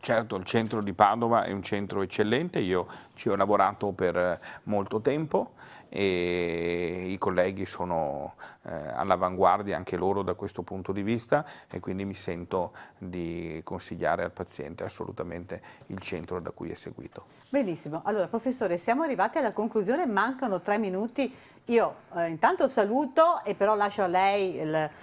Certo, il centro di Padova è un centro eccellente, io ci ho lavorato per molto tempo e i colleghi sono eh, all'avanguardia anche loro da questo punto di vista e quindi mi sento di consigliare al paziente assolutamente il centro da cui è seguito. Benissimo, allora professore siamo arrivati alla conclusione, mancano tre minuti io eh, intanto saluto e però lascio a lei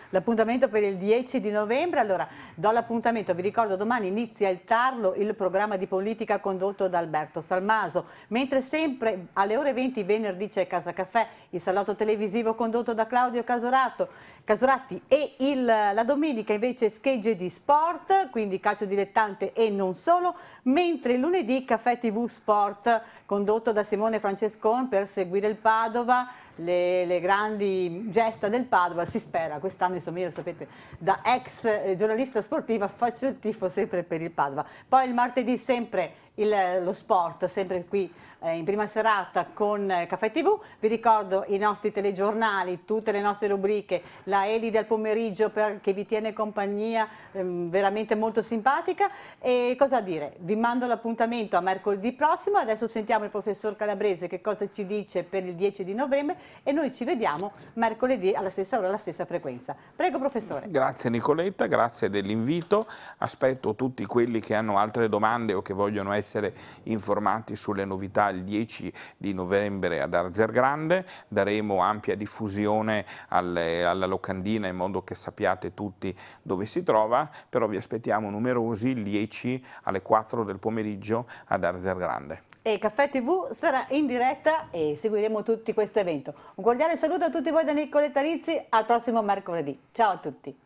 l'appuntamento per il 10 di novembre. Allora, do l'appuntamento, vi ricordo domani inizia il Tarlo, il programma di politica condotto da Alberto Salmaso, mentre sempre alle ore 20 venerdì c'è Casa Caffè, il salotto televisivo condotto da Claudio Casorato. Casoratti e il, la domenica invece schegge di sport, quindi calcio dilettante e non solo, mentre il lunedì caffè tv sport condotto da Simone Francescon per seguire il Padova, le, le, grandi gesta del Padova, si spera, quest'anno insomma io sapete da ex giornalista sportiva faccio il tifo sempre per il Padova. Poi il martedì sempre il, lo sport, sempre qui eh, in prima serata con eh, Caffè TV. Vi ricordo i nostri telegiornali, tutte le nostre rubriche, la Eli del pomeriggio per, che vi tiene compagnia, ehm, veramente molto simpatica. E cosa dire? Vi mando l'appuntamento a mercoledì prossimo, adesso sentiamo il professor Calabrese che cosa ci dice per il 10 di novembre e noi ci vediamo mercoledì alla stessa ora, alla stessa frequenza. Prego professore. Grazie Nicoletta, grazie dell'invito. Aspetto tutti quelli che hanno altre domande o che vogliono essere informati sulle novità il 10 di novembre ad Arzer Grande, daremo ampia diffusione alle, alla locandina in modo che sappiate tutti dove si trova, però vi aspettiamo numerosi il 10 alle 4 del pomeriggio ad Arzer Grande e Caffè TV sarà in diretta e seguiremo tutti questo evento. Un cordiale saluto a tutti voi da Nicoletta Rizzi, al prossimo mercoledì. Ciao a tutti.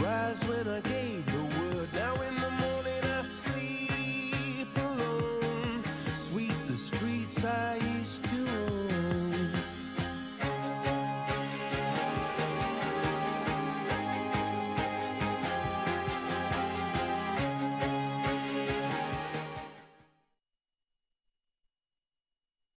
rise when I gave the